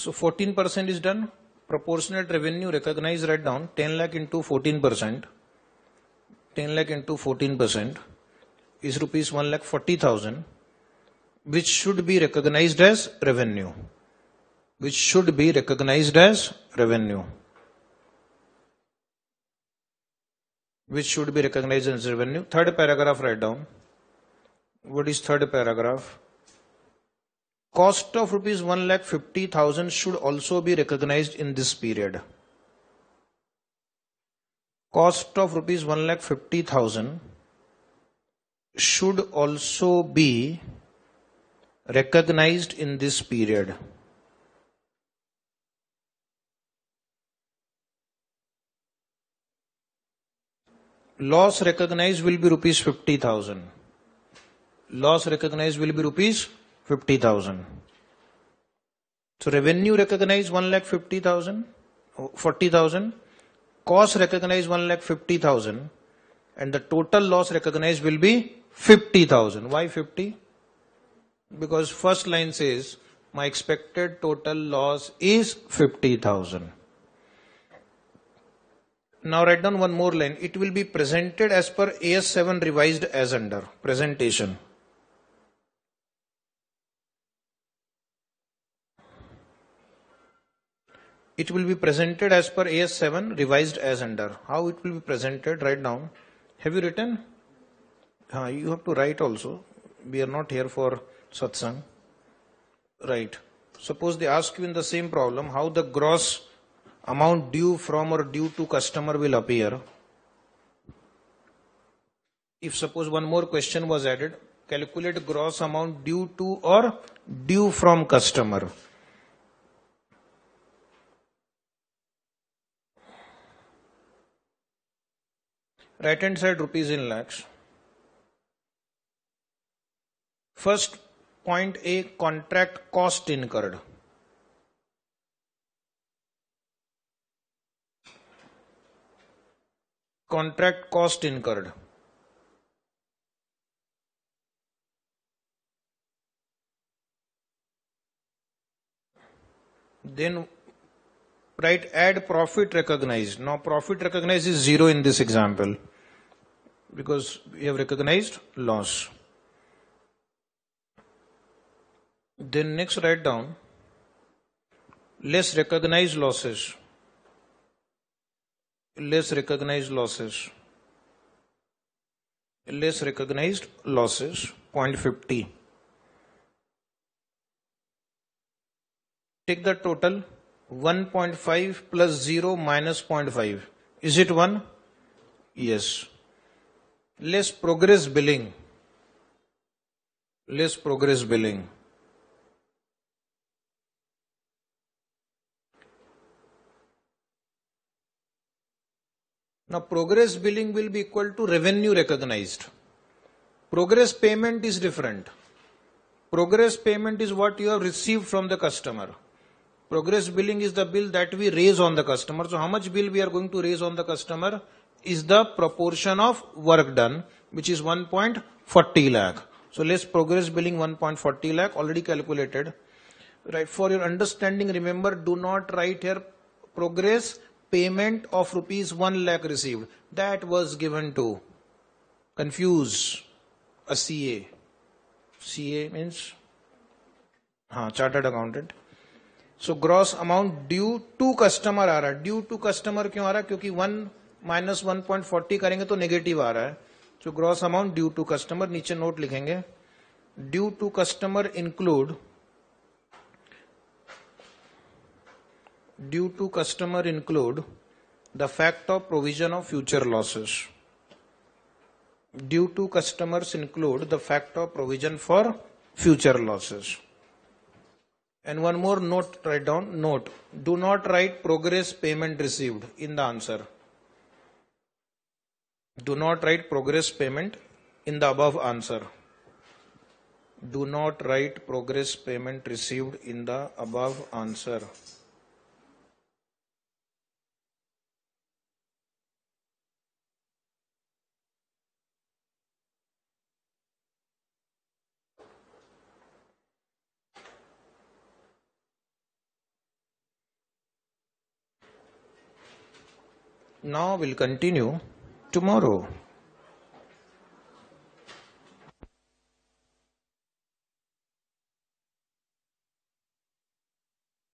So 14% is done. Proportionate revenue recognized right down 10 lakh into 14%. 10 lakh into 14% is rupees 1 lakh 40,000 which should be recognized as revenue. Which should be recognized as revenue. Which should be recognized as revenue. Third paragraph write down. What is third paragraph? Cost of rupees 1 lakh 50,000 should also be recognized in this period. Cost of rupees 1 lakh 50,000 should also be recognized in this period. loss recognized will be rupees 50,000. Loss recognized will be rupees 50,000. So revenue recognized 1 lakh 50,000, 40,000. Cost recognized 1 lakh 50,000 and the total loss recognized will be 50,000. Why 50? Because first line says my expected total loss is 50,000. Now write down one more line. It will be presented as per AS7 revised as under presentation. It will be presented as per AS7 revised as under. How it will be presented? Write down. Have you written? Uh, you have to write also. We are not here for satsang. Right. Suppose they ask you in the same problem how the gross amount due from or due to customer will appear. If suppose one more question was added, calculate gross amount due to or due from customer. Right hand side rupees in lakhs. First point A contract cost incurred. Contract cost incurred. Then write add profit recognized. Now profit recognized is zero in this example because we have recognized loss. Then next write down less recognized losses. Less recognized losses. Less recognized losses 0.50. Take the total 1.5 plus 0 minus 0.5. Is it 1? Yes. Less progress billing. Less progress billing. Now progress billing will be equal to revenue recognized. Progress payment is different. Progress payment is what you have received from the customer. Progress billing is the bill that we raise on the customer. So how much bill we are going to raise on the customer is the proportion of work done, which is 1.40 lakh. So let's progress billing 1.40 lakh already calculated. Right. For your understanding, remember, do not write here progress payment of rupees 1 lakh received. That was given to confuse a CA. CA means हाँ chartered accountant so gross amount due to customer आ रहा है due to customer क्यों आ रहा है क्योंकि one Minus one point forty करेंगे तो negative आ रहा है। जो gross amount due to customer नीचे नोट लिखेंगे। Due to customer include due to customer include the fact of provision of future losses due to customers include the fact of provision for future losses and one more note write down note do not write progress payment received in the answer Do not write progress payment in the above answer. Do not write progress payment received in the above answer. Now we'll continue tomorrow.